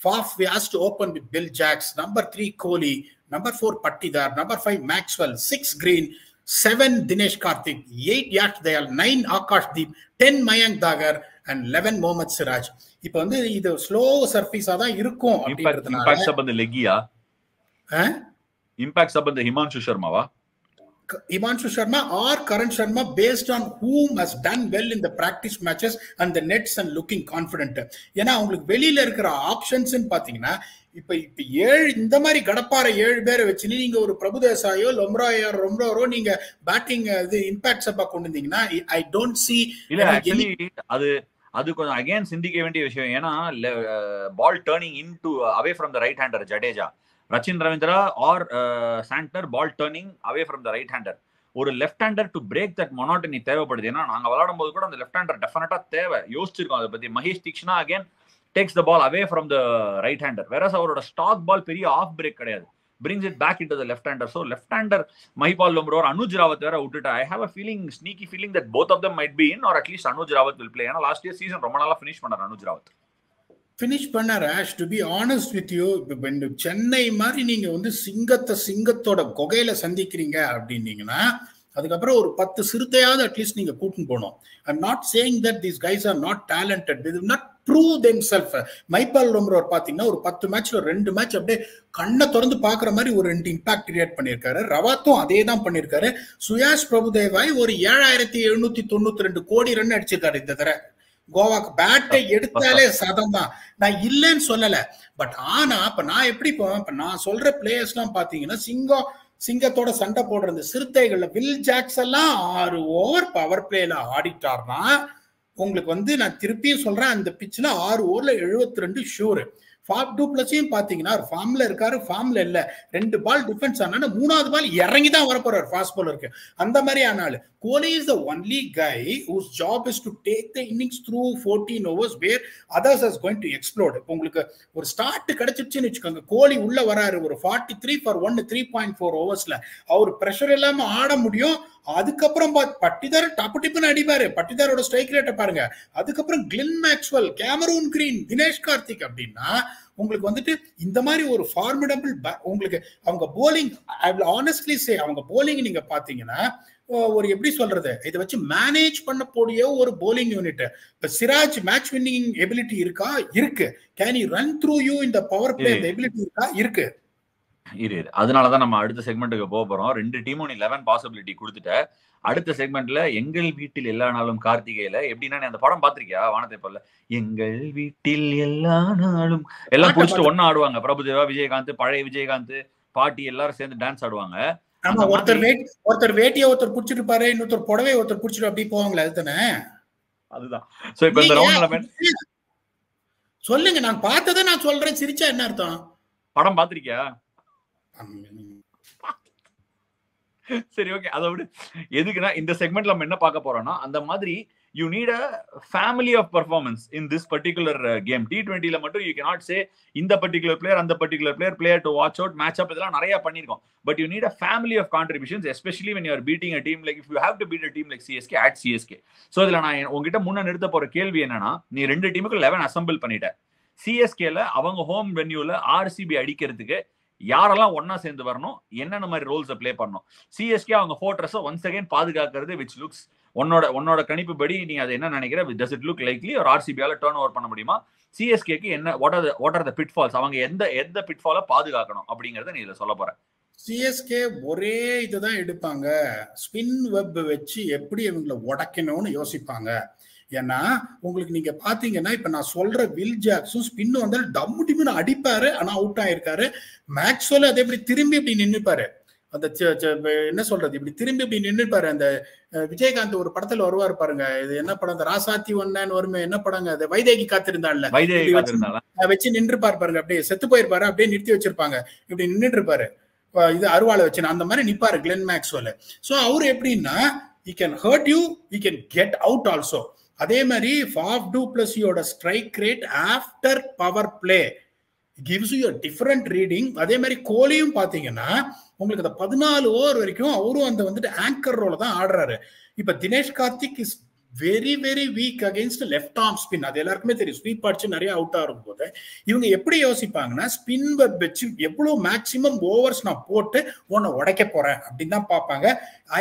Faf வியாஸ்ட் open with Will Jacks number three Kohli number four Patidar number five Maxwell six Green seven Dinesh Karthik eight Yash Dayal nine Akash Deep ten Mayank Dagar and eleven Mohammed Siraj இப்போ வந்து இது slow சர்ஃபீஸா தான் இருக்கும் அப்படின்றதுனால impact அந்த ஹிமான்ஷு சர்மாவா? Himanshu Sharma or Karan Sharma based on whom has done well in the practice matches and the nets and looking confident. ஏன்னா அவங்களுக்கு வெளியில இருக்கிற ஆப்ஷன்ஸ் பாத்தீங்கன்னா இப்ப இப்ப ஏழு இந்த மாதிரி கடப்பார ஏழு பேரை வச்சு நீங்க ஒரு பிரபுதேசாயோ லொம்ராயோ ரொம்ரோரோ நீங்க பேட்டிங் இது இம்பாக்ட் சப்பா கொண்டு வந்தீங்கன்னா ஐ டோன்ட் சி அது அது கொஞ்சம் அகைன் சிந்திக்க வேண்டிய விஷயம். ஏன்னா ball turning in to away from the right hander Jadeja. Rachin Ravindra or Santner ball turning away from the right hander ஒரு left hander to break that monotony தேவைப்படுது. ஏன்னா நாங்க விளையாடும் போது கூட அந்த லெஃப்ட் ஹேண்டர் டெஃபினட்டா தேவை. யோசிச்சிருக்கோம் அதை பத்தி. Maheesh Theekshana again takes the ball away from the right hander வேற அவரோட ஸ்டாக் பால் பெரிய ஆஃப் பிரேக் கிடையாது. Brings it back in to the left hander so left hander Mahipal Lomror Anuj Rawat வேற விட்டுட்டு. I have a feeling sneaky feeling that both of them might be in or at least Anuj Rawat will play ஏன்னா last year season ரொம்ப நாளா finish பண்ணார் Anuj Rawat finish பண்ண ரேஷ் to be honest with you இப்போ சென்னை மாதிரி நீங்கள் வந்து சிங்கத்தை சிங்கத்தோட கொகையில சந்திக்கிறீங்க அப்படின்னீங்கன்னா அதுக்கப்புறம் ஒரு பத்து சிறுத்தையாவது அட்லீஸ்ட் நீங்கள் கூட்டின்னு போகணும். I'm not saying that these guys are not talented இது not prove them self Mahipal Lomror பார்த்தீங்கன்னா ஒரு பத்து மேட்ச்ல ரெண்டு மேட்ச் அப்படியே கண்ணை திறந்து பாக்குற மாதிரி ஒரு ரெண்டு இம்பாக்ட் கிரியேட் பண்ணியிருக்காரு. ரவாத்தும் அதே தான் பண்ணியிருக்காரு. சுயாஷ் பிரபுதேவாய் ஒரு ஏழாயிரத்தி எழுநூத்தி தொண்ணூத்தி ரெண்டு கோடி ரன் அடிச்சிருக்காரு இந்த தடவை. கோவாக்கு பேட்டை எடுத்தாலே சதம் தான் நான் இல்லைன்னு சொல்லல. பட் ஆனா இப்ப நான் எப்படி போவேன் இப்ப நான் சொல்ற பிளேயர்ஸ் எல்லாம் பாத்தீங்கன்னா சிங்கம் சிங்கத்தோட சண்டை போடுற இந்த சிறுத்தைகள்ல வில் ஜாக்ஸ் எல்லாம் ஆறு ஓவர் பவர் பிளேல ஆடிட்டார்னா உங்களுக்கு வந்து நான் திருப்பியும் சொல்றேன் அந்த பிச்சில் ஆறு ஓவர்ல எழுபத்தி ரெண்டு ஷூரு ஃபாப் டூ பிளஸையும் பாத்தீங்கன்னா ஃபார்ம்ல இருக்காரு ஃபார்ம்ல இல்ல. ரெண்டு பால் டிஃபென்ஸ் ஆனா மூணாவது பால் இறங்கி தான் வர போறாரு ஃபாஸ்ட் பாலருக்கு அந்த மாதிரி ஆனாலும் Kohli is the only guy whose job is to take the innings through fourteen overs where others is going to explored இப்போ உங்களுக்கு ஒரு ஸ்டார்ட் கிடைச்சிருச்சுன்னு வச்சுக்கோங்க. கோலி உள்ள வராரு ஒரு forty three for one three point four ஓவர்ஸ்ல அவர் ப்ரெஷர் இல்லாம ஆட முடியும். அதுக்கப்புறம் பட்டிதார் டப்பு டிப்புன்னு அடிப்பாரு பட்டிதாரோட ஸ்ட்ரைக் ரேட்டை பாருங்க. அதுக்கப்புறம் Glenn Maxwell Cameron Green Dinesh Karthik அப்படின்னா உங்களுக்கு வந்துட்டு இந்த மாதிரி ஒரு ஃபார்மிடபிள் உங்களுக்கு அவங்க bowling I will honestly say அவங்க போலிங் நீங்க பாத்தீங்கன்னா ஒரு எப்படி சொல்றது? இதை வச்சு மேனேஜ் பண்ணக்கூடிய ஒரு போலிங் யூனிட் இப்ப சிராஜ் மேட்ச் வின்னிங் எபிலிட்டி இருக்கா? இருக்கு. Can you run through you இந்த பவர் பிளே எபிலிட்டி இருக்கா? இருக்கு. இரு இரு. அதனாலதான் நம்ம அடுத்த செக்மெண்ட்டுக்கு போக போறோம். ரெண்டு டீமும் நீ லெவன் பாசிபிலிட்டி கொடுத்துட்ட. அடுத்த செக்மெண்ட்ல எங்கள் வீட்டில் எல்லா நாளும் கார்த்திகையில எப்படின்னா நீ அந்த படம் பாத்திருக்கியா வானத்தை போல. எங்கள் வீட்டில் எல்லா நாளும். எல்லாம் புடிச்சிட்டு ஒன்னா ஆடுவாங்க. பிரபுதேவா விஜயகாந்த் பழைய விஜயகாந்த் பாட்டி எல்லாரும் சேர்ந்து டான்ஸ் ஆடுவாங்க. ஆமா ஒருத்தர் ஒருத்தர் வேட்டிய ஒருத்தர் புடிச்சிட்டு இருப்பாரு இன்னொருத்தர் புடவை ஒருத்தர் புடிச்சிட்டு அப்படி போவாங்களே அதுதானே அதுதான். சோ இப்ப இந்த ரவுண்ட்ல சொல்லுங்க நான் பார்த்ததை நான் சொல்றேன் சிரிச்சா என்ன அர்த்தம்? படம் பாத்திருக்கியா சரி ஓகே அதை விட. எதுக்குன்னா இந்த செக்மெண்ட்ல நம்ம என்ன பார்க்க போறோம்னா அந்த மாதிரி you need a family of performance in this particular game T டுவெண்ட்டில மட்டும் யூ கேனாட் சே இந்த பர்டிகுலர் பிளேயர் அந்த particular player player to watch out match up இதெல்லாம் நிறைய பண்ணிருக்கோம் but you need a family of contributions especially when you're beating a team like if you have to beat a team like CSK at CSK so இதுல நான் உங்ககிட்ட முன்ன நிறுத்த போற கேள்வி என்னன்னா நீ ரெண்டு டீமுக்கு லெவன் அசம்பிள் பண்ணிட்ட. சிஎஸ்கேல அவங்க ஹோம் வென்யூல ஆர்சிபி அடிக்கிறதுக்கு யாரெல்லாம் ஒன்னா சேர்ந்து வரணும் என்னென்ன மாதிரி ரோல்ஸை பிளே பண்ணணும். சிஎஸ்கே அவங்க ஃபோர்ட்ரஸை ஒன்ஸ் அகைன் பாதுகாக்கிறது விச் லுக்ஸ் உன்னோட உன்னோட கணிப்பு படி நீ அதை என்ன நினைக்கிற? டஸ் இட் லுக் லைக்லி ஒரு ஆர்சிபியால டேர்ன் ஓவர் பண்ண முடியுமா? சிஎஸ்கேக்கு என்ன what are what are the pitfalls அவங்க எந்த எந்த பிட்ஃபால பாதுகாக்கணும் அப்படிங்கறத நீ இதை சொல்ல போறேன். சிஎஸ்கே ஒரே இதுதான் எடுப்பாங்க. ஸ்பின் வெப் வச்சு எப்படி இவங்களை உடைக்கணும்னு யோசிப்பாங்க. ஏன்னா உங்களுக்கு நீங்க பாத்தீங்கன்னா இப்ப நான் சொல்ற வில் ஜாக்ஸும் ஸ்பின் வந்து டம்மு டிம்னு அடிப்பாரு ஆனா அவுட் ஆயிருக்காரு. மேக்ஸ்வெல் அதே இப்படி திரும்பி இப்படி நின்னுப்பாரு. அந்த என்ன சொல்றது? இப்படி திரும்பி இப்படி நின்னுப்பாரு. அந்த விஜயகாந்த் ஒரு படத்துல வருவாரு பாருங்க. இது என்ன படம்? இந்த ராசாத்தி ஒன்னு வருமே என்ன படங்க? அது வைதேகி காத்திருந்தாள்ல வச்சு நின்று பாருங்க. அப்படியே செத்து போயிருப்பாரு. அப்படியே நிறுத்தி வச்சிருப்பாங்க. இப்படி நின்றுட்டு இருப்பாரு இது அருவாளை வச்சு. அந்த மாதிரி நிப்பாரு கிளென் மேக்ஸ்வெல் சோ அவரு எப்படின்னா he can hurt you he can get out also அதே மாதிரி Faf du பிளஸ்யோட strike rate after power play gives you different reading அதே மாதிரி கோலியும் பார்த்தீங்கன்னா உங்களுக்கு அந்த பதினாலு ஓவர் வரைக்கும் அவரும் அந்த வந்துட்டு ஆங்கர் ரோல தான் ஆடுறாரு. இப்போ Dinesh Karthik is very very weak against left arm spin அது எல்லாருக்குமே தெரியும். ஸ்வீப் அடிச்சு நிறைய அவுட் ஆகும் போது. இவங்க எப்படி யோசிப்பாங்கன்னா ஸ்பின் வெப் வச்சு எவ்வளோ மேக்சிமம் ஓவர்ஸ் நான் போட்டு உன்னை உடைக்க போறேன் அப்படின்னு தான் பார்ப்பாங்க.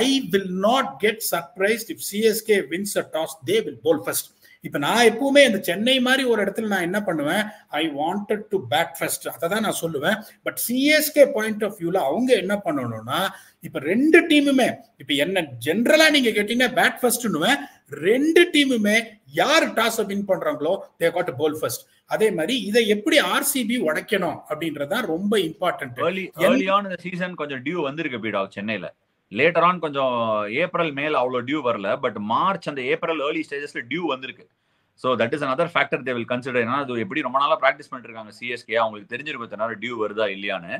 I will not get surprise if CSK wins a toss they will bowl first இப்போ நான் எப்பவுமே இந்த சென்னை மாதிரி ஒரு இடத்துல நான் என்ன பண்ணுவேன்? I wanted to bat first அதை தான் நான் சொல்லுவேன். பட் சிஎஸ்கே பாயிண்ட் ஆஃப் வியூல அவங்க என்ன பண்ணணும்னா இப்போ ரெண்டு டீமுமே இப்போ என்ன ஜென்ரலா நீங்க கேட்டீங்கன்னா பேட் ஃபர்ஸ்ட்னுவேன் ரெண்டு டீமுமே யார் டாஸ் வின் பண்றாங்களோ தே காட் போல் ஃபர்ஸ்ட் அதே மாதிரி இதை எப்படி ஆர்சிபி உடைக்கணும் அப்படின்றதான் ரொம்ப இம்பார்ட்டன்ட் ஏர்லியான இந்த சீசன் கொஞ்சம் டியூ வந்திருக்கு பீடா சென்னையில. லேட்டர் ஆன் கொஞ்சம் ஏப்ரல் மேல அவ்வளோ டியூ வரல பட் மார்ச் அந்த ஏப்ரல் ஏர்லி ஸ்டேஜஸ்ல டியூ வந்திருக்கு. So that is another factor they will consider ஏன்னா அது எப்படி ரொம்ப நாளாக ப்ராக்டிஸ் பண்ணிட்டு இருக்காங்க சிஎஸ்கே அவங்களுக்கு தெரிஞ்சிருக்கும் டியூ வருதா இல்லையான்னு.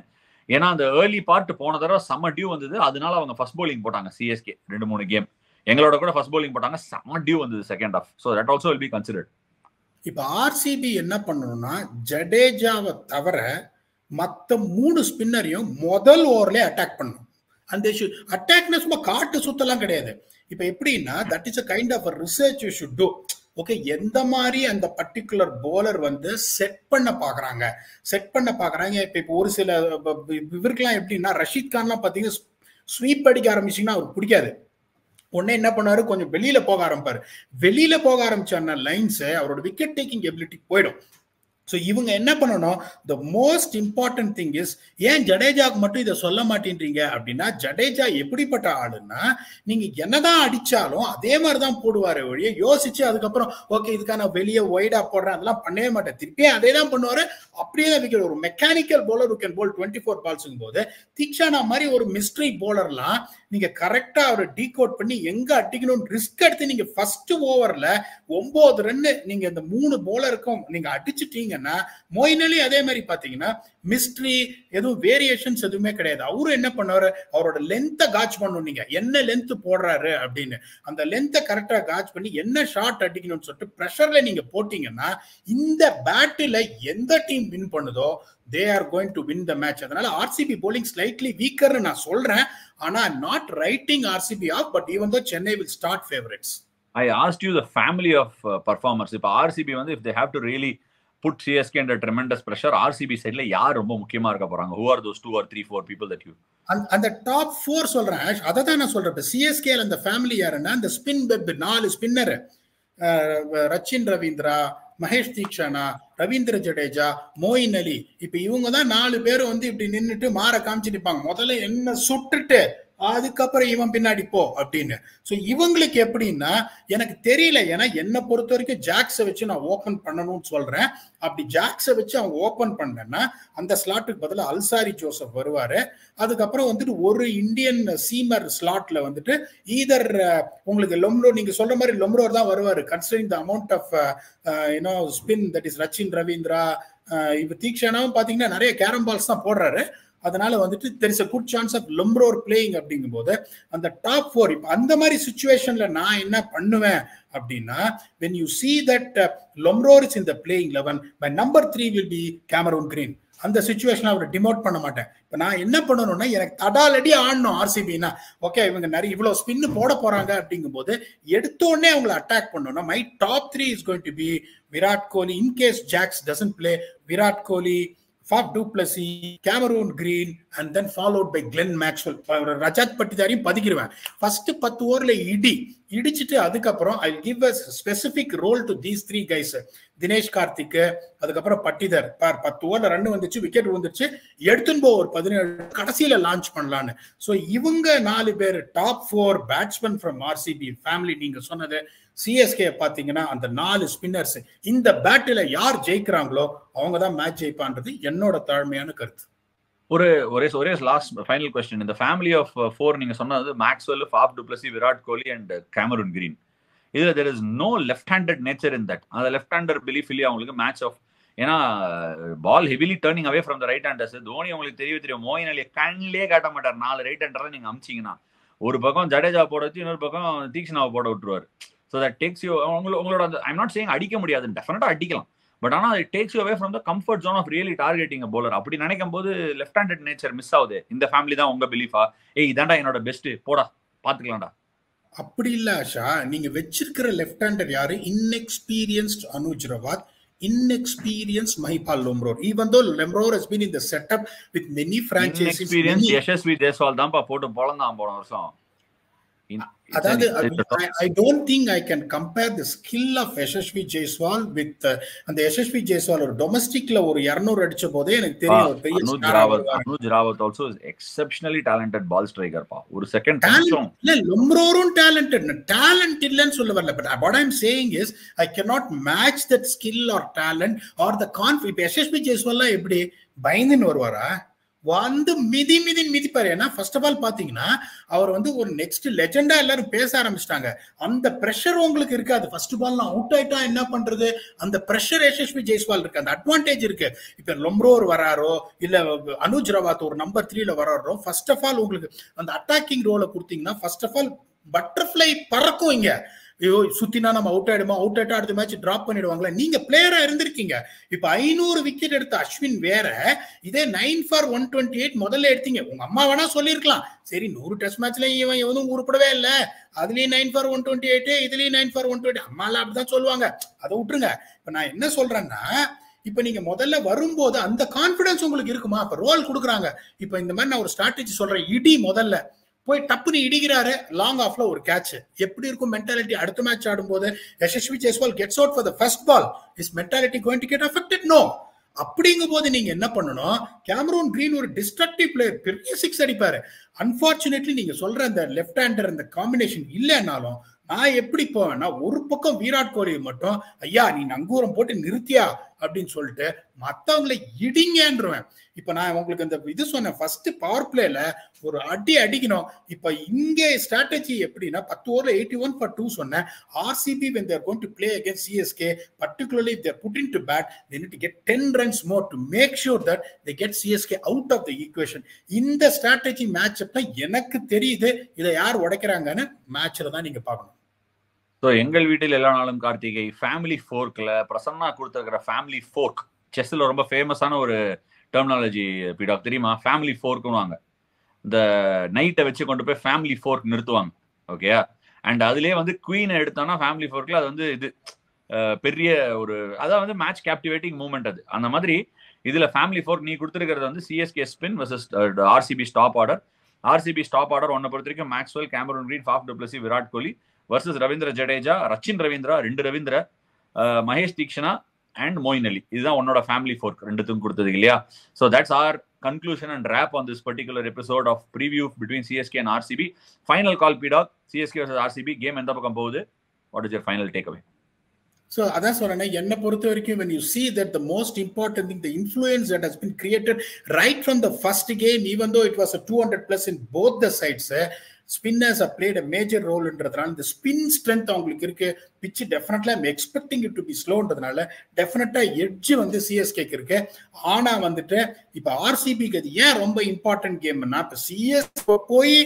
ஏன்னா அந்த ஏர்லி பார்ட் போன தடவை செம்ம டியூ வந்தது. அதனால அவங்க ஃபர்ஸ்ட் போலிங் போட்டாங்க சிஎஸ்கே ரெண்டு மூணு கேம் எங்களோட கூட ஃபர்ஸ்ட் பவுலிங் போட்டாங்க. செம்ம டியூ வந்தது second half so that also will be considered இப்போ ஆர்சிபி என்ன பண்ணணும்னா ஜடேஜாவை தவிர மற்ற மூணு ஸ்பின்னரையும் முதல் ஓவர்லேயே அட்டாக் பண்ணணும். அந்த அட்டாக்னு சும்மா காட்டு சுத்தலாம் கிடையாது. இப்போ எப்படின்னா that is a kind of research you should do okay எந்த மாதிரி அந்த பர்டிகுலர் போலர் வந்து செட் பண்ண பாக்குறாங்க? செட் பண்ண பாக்குறாங்க. இப்போ இப்போ ஒரு சில இவருக்கெல்லாம் எப்படின்னா ரஷீத் கான்லாம் பார்த்தீங்கன்னா ஸ்வீப் அடிக்க ஆரம்பிச்சிங்கன்னா அவருக்கு பிடிக்காது. உடனே என்ன பண்ணாரு? கொஞ்சம் வெளியில போக ஆரம்பிப்பாரு. வெளியில போக ஆரம்பிச்சாருன்னா லைன்ஸ் அவரோட விக்கெட் டேக்கிங் எபிலிட்டி போயிடும். ஸோ இவங்க என்ன பண்ணணும்? The most important thing is ஏன் ஜடேஜாக்கு மட்டும் இதை சொல்ல மாட்டேன்றீங்க? அப்படின்னா ஜடேஜா எப்படிப்பட்ட ஆளுன்னா நீங்க என்னதான் அடிச்சாலும் அதே மாதிரி தான் போடுவாரு வழிய யோசிச்சு அதுக்கப்புறம் ஓகே இதுக்கான வெளியே ஒய்டா போடுறேன் அதெல்லாம் பண்ணவே மாட்டேன். திருப்பியும் அதே தான் பண்ணுவாரு. அப்படியே தான் விக்கெட் ஒரு mechanical bowler you can bowl twenty four பால்ஸுங்கும் போது தீக்ஷானா மாதிரி ஒரு மிஸ்ட்ரி போலர்லாம் நீங்க கரெக்டா அவரை டீகோட் பண்ணி எங்க அடிக்கணும்னு ரிஸ்க் எடுத்து நீங்க ஃபர்ஸ்ட் ஓவர்ல ஒன்பது ரன்னு நீங்க இந்த மூணு போலருக்கும் நீங்க அடிச்சிட்டீங்கன்னா மொயின் அலி அதே மாதிரி பாத்தீங்கன்னா மிஸ்ட்ரி எதுவும் வேரியேஷன்ஸ் எதுவுமே கிடையாது. அவரு என்ன பண்ணுவாரு? அவரோட லென்த்தை காட்ச் பண்ணணும் நீங்க. என்ன லென்த் போடுறாரு அப்படின்னு. அந்த லென்த்தை கரெக்டா காட்ச் பண்ணி என்ன ஷாட் அடிக்கணும்னு சொல்லிட்டு ப்ரெஷர்ல நீங்க போட்டீங்கன்னா இந்த பேட்டில் எந்த டீம் வின் பண்ணுதோ they are going to win the match அதனால ஆர்சிபி போலிங் ஸ்லைட்லி வீக்கர்னு நான் சொல்றேன். ஆனா not writing RCB off but even though Chennai will start favourites I asked you the family of performers இப்போ RCB வந்து if they have to really put CSK under tremendous pressure RCB சைட்ல யார் ரொம்ப முக்கியமா இருக்க போறாங்க? Who are those two or three four people that you அந்த top four சொல்றேன் அதை தான் நான் சொல்றேன். இப்போ சிஎஸ்கேல அந்த ஃபேமிலி யாருன்னா அந்த ஸ்பின் வெப் நாலு ஸ்பின்னர் ரச்சின் ரவீந்திரா மகேஷ் தீக்ஷானா ரவீந்திர ஜடேஜா மோயின் அலி. இப்ப இவங்க தான் நாலு பேரும் வந்து இப்படி நின்றுட்டு மாற காமிச்சிட்டு இருப்பாங்க. முதல்ல என்ன சுட்டுட்டு அதுக்கப்புறம் இவன் பின்னாடி போ அப்படின்னு. ஸோ இவங்களுக்கு எப்படின்னா எனக்கு தெரியல. ஏன்னா என்னை பொறுத்த வரைக்கும் ஜாக்ஸை வச்சு நான் ஓப்பன் பண்ணணும்னு சொல்றேன். அப்படி ஜாக்ஸை வச்சு அவங்க ஓப்பன் பண்ணேன்னா அந்த ஸ்லாட்டுக்கு பதிலாக அல்சாரி ஜோசப் வருவாரு. அதுக்கப்புறம் வந்துட்டு ஒரு இந்தியன் சீமர் ஸ்லாட்ல வந்துட்டு ஈதர் உங்களுக்கு லொம்ரோ நீங்க சொல்ற மாதிரி லொம்ரோர் தான் வருவாரு. Considering the amount of you know spin that is Rachin Ravindra இப்போ தீக்ஷனாவும் பாத்தீங்கன்னா நிறைய கேரம் பால்ஸ் தான் போடுறாரு. அதனால வந்துட்டு there is a good chance of Lomror playing அப்படிங்கும் போது அந்த டாப் ஃபோர் இப்போ அந்த மாதிரி சுச்சுவேஷன்ல நான் என்ன பண்ணுவேன் அப்படின்னா when you see that Lomror is in the playing eleven by number three will be Cameron Green அந்த சுச்சுவேஷன் அவரை டிமோட் பண்ண மாட்டேன். இப்போ நான் என்ன பண்ணணும்னா எனக்கு தடாலடி ஆடணும் ஆர்சிபினா ஓகே இவங்க நிறைய இவ்வளோ ஸ்பின்னு போட போறாங்க அப்படிங்கும் போது எடுத்தோடனே அவங்களை அட்டாக் பண்ணணும்னா my top three is going to be Virat Kohli in case Jacks doesn't play Virat Kohli Faf du Plessis Cameron Green and then followed by Glenn Maxwell Rajat பட்டிதாரையும் பதிக்கிடுவேன் ஃபர்ஸ்ட் பத்து ஓவரில் இடி. இடிச்சிட்டு அதுக்கப்புறம் I give a specific role to these three guys Dinesh Karthik அதுக்கப்புறம் பட்டிதர். பார் பத்து ஓவர்ல run வந்துச்சு விக்கெட் வந்துச்சு எடுத்துன்னு போ ஒரு பதினேழு கடைசியில லான்ச் பண்ணலான்னு. ஸோ இவங்க நாலு பேர் top four batsman from RCB family நீங்க சொன்னது சிஎஸ்கே பாத்தீங்கன்னா அந்த நாலு ஸ்பின்னர்ஸ் இந்த பேட்டில் யார் ஜெயிக்கிறாங்களோ அவங்க தான் மேட்ச் ஜெயிப்பான்றது என்னோட தாழ்மையான கருத்து. ஒரு ஒரே ஒரே லாஸ்ட் ஃபைனல் கொஸ்டின் இந்த ஃபேமிலி ஆஃப் ஃபோர் நீங்க சொன்னது Maxwell Faf du Plessis Virat Kohli and Cameron Green இதுல there is no left handed nature in that அந்த லெஃப்ட் ஹேண்டர் பிலீஃப் இல்லையா அவங்களுக்கு மேட்ச் ஆஃப் ஏன்னா ball heavily turning away from the right handers Dhoni உங்களுக்கு தெரிய தெரியும். மோயின் அலி கண்ணிலே காட்ட மாட்டார். நாலு ரைட் ஹேண்டர் நீங்க அமிச்சிங்கன்னா ஒரு பக்கம் ஜடேஜா போட வச்சு இன்னொரு பக்கம் தீக்ஷனாவை போட விட்டுருவாரு. ஸோ தட் டேக்ஸ் யூ உங்களோட உங்களோட அந்த ஐம் நாட் சேயிங் அடிக்க முடியாது டெஃபினட்டா அடிக்கலாம். பட் ஆனால் அது takes you away from the comfort zone of really targeting bowler அப்படி நினைக்கும் போது லெஃப்ட் ஹேண்டட் நேச்சர் மிஸ் ஆகுது. இந்த ஃபேமிலி தான் உங்க பிலீஃபா ஏய் இதாண்டா என்னோட பெஸ்ட் போடா பாத்துக்கலாம்டா. அப்படி இல்ல ஆஷா. நீங்க வச்சிருக்கிற லெஃப்ட் ஹேண்டர் யாரு? Inexperienced Anuj Rawat inexperienced Mahipal Lomror. Even though Lomror has been in the setup with many franchises. Inexperienced Yashasvi Jaiswal தான்ப்பா போட்டு பொழந்தான் போன வருஷம். அதாவது I don't think I can compare the skill of Yashasvi Jaiswal with அந்த யசஸ்வி ஜெய்ஸ்வால் ஒரு டொமஸ்டிக்ல ஒரு 200 அடிச்ச போதே எனக்கு தெரியும் ஒரு பெரிய Anuj Rawat Anuj Rawat also is exceptionally talented ball striker பா. ஒரு செகண்ட் கொஞ்சம் இல்ல லொம்ரோரும் டேலண்டட் டேலண்ட் இல்லன்னு சொல்ல வரல. But what I am saying is I can not match that skill or talent or the confidence Yashasvi Jaiswal எப்படி? பயந்துன்னு வருவாரா? வந்து மிதி மிதி மிதிப்பாரு. ஏன்னா ஃபர்ஸ்ட் ஆஃப் ஆல் பாத்தீங்கன்னா அவர் வந்து ஒரு நெக்ஸ்ட் லெஜெண்டா எல்லாரும் பேச ஆரம்பிச்சிட்டாங்க. அந்த ப்ரெஷர் உங்களுக்கு இருக்காது. ஃபர்ஸ்ட் பால் நான் அவுட் ஆயிட்டா என்ன பண்றது? அந்த ப்ரெஷர் யசஸ்வி ஜெய்ஸ்வால் இருக்கு. அந்த அட்வான்டேஜ் இருக்கு. இப்ப லொம்ரோர் வராரோ இல்ல அனுஜ் ரவாத் ஒரு நம்பர் த்ரீல வராரோ ஃபர்ஸ்ட் ஆஃப் ஆல் உங்களுக்கு அந்த அட்டாக்கிங் ரோலை கொடுத்தீங்கன்னா ஃபர்ஸ்ட் ஆஃப் ஆல் பட்டர்ஃபிளை பறக்கும் இங்க. ஐயோ சுத்தினா நம்ம அவுட் ஆயிடுமா? அவுட் ஆயிட்டா அடுத்த மேட்ச் டிராப் பண்ணிடுவாங்களே? நீங்க பிளேயரா இருந்திருக்கீங்க. இப்ப ஐநூறு விக்கெட் எடுத்த அஸ்வின் வேற இதே nine for one twenty eight முதல்ல எடுத்தீங்க. உங்க அம்மா வேணா சொல்லிருக்கலாம் சரி நூறு டெஸ்ட் மேட்ச்ல இவன் எவனும் உருப்படவே இல்ல. அதுலயும் nine for one twenty eight இதுலயும் நைன் ஃபார் ஒன் டுவெண்ட்டி அம்மாலாம் அப்படிதான் சொல்லுவாங்க. அதை விட்டுருங்க. இப்ப நான் என்ன சொல்றேன்னா இப்ப நீங்க முதல்ல வரும்போது அந்த கான்பிடன்ஸ் உங்களுக்கு இருக்குமா? இப்ப ரோல் கொடுக்குறாங்க. இப்ப இந்த மாதிரி நான் ஒரு ஸ்ட்ராட்டஜி சொல்றேன். இடி முதல்ல. போய் டப்புன்னு இடிக்கிறாரு. லாங் ஆஃப்ல ஒரு கேட்ச் எப்படி இருக்கும் மென்டாலிட்டி அடுத்த மேட்ச் ஆடும்போது? Yashasvi Jaiswal gets out for the first ball is mentality going to get affected no அப்படிங்கும் போது நீங்க என்ன பண்ணணும்? கேமரூன் கிரீன் ஒரு டிஸ்ட்ரக்டிவ் பிளேயர் பெரிய சிக்ஸ் அடிப்பாரு. அன்பார்ச்சுனேட்லி நீங்க சொல்ற அந்த லெஃப்ட் ஹேண்டர் அந்த காம்பினேஷன் இல்லைன்னாலும் நான் எப்படி போவேன்னா ஒரு பக்கம் விராட் கோலி மட்டும் ஐயா நீ நங்கூரம் போட்டு நிறுத்தியா? அப்படின்னு சொல்லிட்டு மற்றவங்களை இடிங்கன்றவன். இப்ப நான் உங்களுக்கு இந்த இது சொன்னேன் ஃபர்ஸ்ட் பவர் பிளேல ஒரு அடி அடிக்கணும். இப்ப இங்கே ஸ்ட்ராட்டஜி எப்படின்னா பத்து ஓவர்ல எயிட்டி ஒன் ஃபார் டூ சொன்னேன். RCB when they're gone to play again CSK particularly they're put in to bat they need to get ten runs more to make sure that they get CSK out of the equation இந்த strategy match எனக்கு தெரியுது இதை யார் உடைக்கிறாங்கன்னு மேட்ச்ல தான் நீங்க பார்க்கணும். So எங்கள் வீட்டில் எல்லா நாளும் கார்த்திகை ஃபேமிலி ஃபோர்க்கில் பிரசன்னா கொடுத்துருக்கிற ஃபேமிலி ஃபோர்க் செஸ்ஸில் ரொம்ப ஃபேமஸான ஒரு டெர்மினாலஜி பீடாக் தெரியுமா? ஃபேமிலி ஃபோர்க்குன்னு இந்த நைட்டை வச்சு கொண்டு போய் ஃபேமிலி ஃபோர்க் நிறுத்துவாங்க. ஓகேயா அண்ட் அதுலேயே வந்து குவீனை எடுத்தோன்னா ஃபேமிலி ஃபோர்க்கில் அது வந்து இது பெரிய ஒரு அதான் வந்து மேட்ச் கேப்டிவேட்டிங் மூமெண்ட் அது. அந்த மாதிரி இதில் ஃபேமிலி ஃபோர்க் நீ கொடுத்துருக்கிறது வந்து CSK spin versus RCB top order RCB top order ஒன்றை பொறுத்த வரைக்கும் Maxwell Cameron Green Faf WC Virat Kohli versus Ravindra Jadeja Rachin Ravindra ரெண்டு ரவீந்திர மகேஷ் தீக்ஷனா அண்ட் மோயின் அலி இதுதான் உன்னோட ஃபேமிலி ஃபோர்க் ரெண்டுத்துக்கும் கொடுத்தது இல்லையா? So that's our conclusion and wrap on this particular episode of preview between CSK and RCB final call feedback CSK versus RCB game எந்த பக்கம் போகுது? What is your final take away so அதான் சொல்றேன் என்னை பொறுத்த வரைக்கும் when you see that the most important thing the influence that has been created right from the first game even though it was a 200 plus in both the sides spinners have played a major ரோல்ன்றதுனால இந்த spin strength அவங்களுக்கு இருக்கு. Pitch definitely I'm expecting it to be ஸ்லோன்றதுனால டெஃபினட்டா edge வந்து சிஎஸ்கேக்கு இருக்கு. ஆனா வந்துட்டு இப்ப ஆர்சிபிக்கு அது ஏன் ரொம்ப இம்பார்ட்டன்ட் கேம்னா இப்ப சிஎஸ் போய்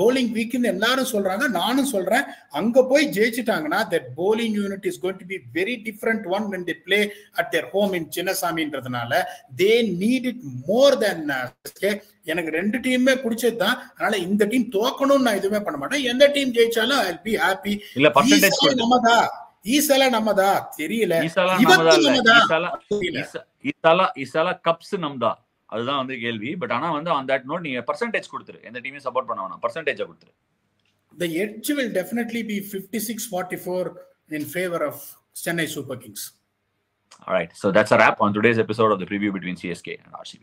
போலிங் வீக்னு எல்லாரும் சொல்றாங்க நானும் சொல்றேன். அங்க போய் ஜெயிச்சிட்டாங்கன்னா that bowling unit is going to be very different one when they play at their home in சின்னசாமின்றதுனால they need it more then எனக்கு ரெண்டு டீமுமே பிடிச்சது தான் அதனால இந்த டீம் தோக்கணும்னு நான் எதுவுமே பண்ண மாட்டேன் எந்த டீம் ஜெயிச்சாலும் ஐ பி ஹாப்பி இல்ல பர்சன்டேஜ் நம்மதா? ஈசலா நம்மதா? தெரியல. ஈசாலா நம்மதா நம்மதா? ஈசாலா கப்ஸ் நம்தா அதுதான் வந்து கேள்வி. பட் ஆனா வந்து ஆன் தட் நோட் நீங்க பர்சன்டேஜ் கொடுத்துரு. எந்த டீமையும் சப்போர்ட் பண்ண வேணாம். பர்சன்டேஜ் கொடுத்துரு. The edge will definitely be 56-44 in favor of Chennai Super Kings. All right. So that's a wrap on today's episode of the preview between CSK and RCB.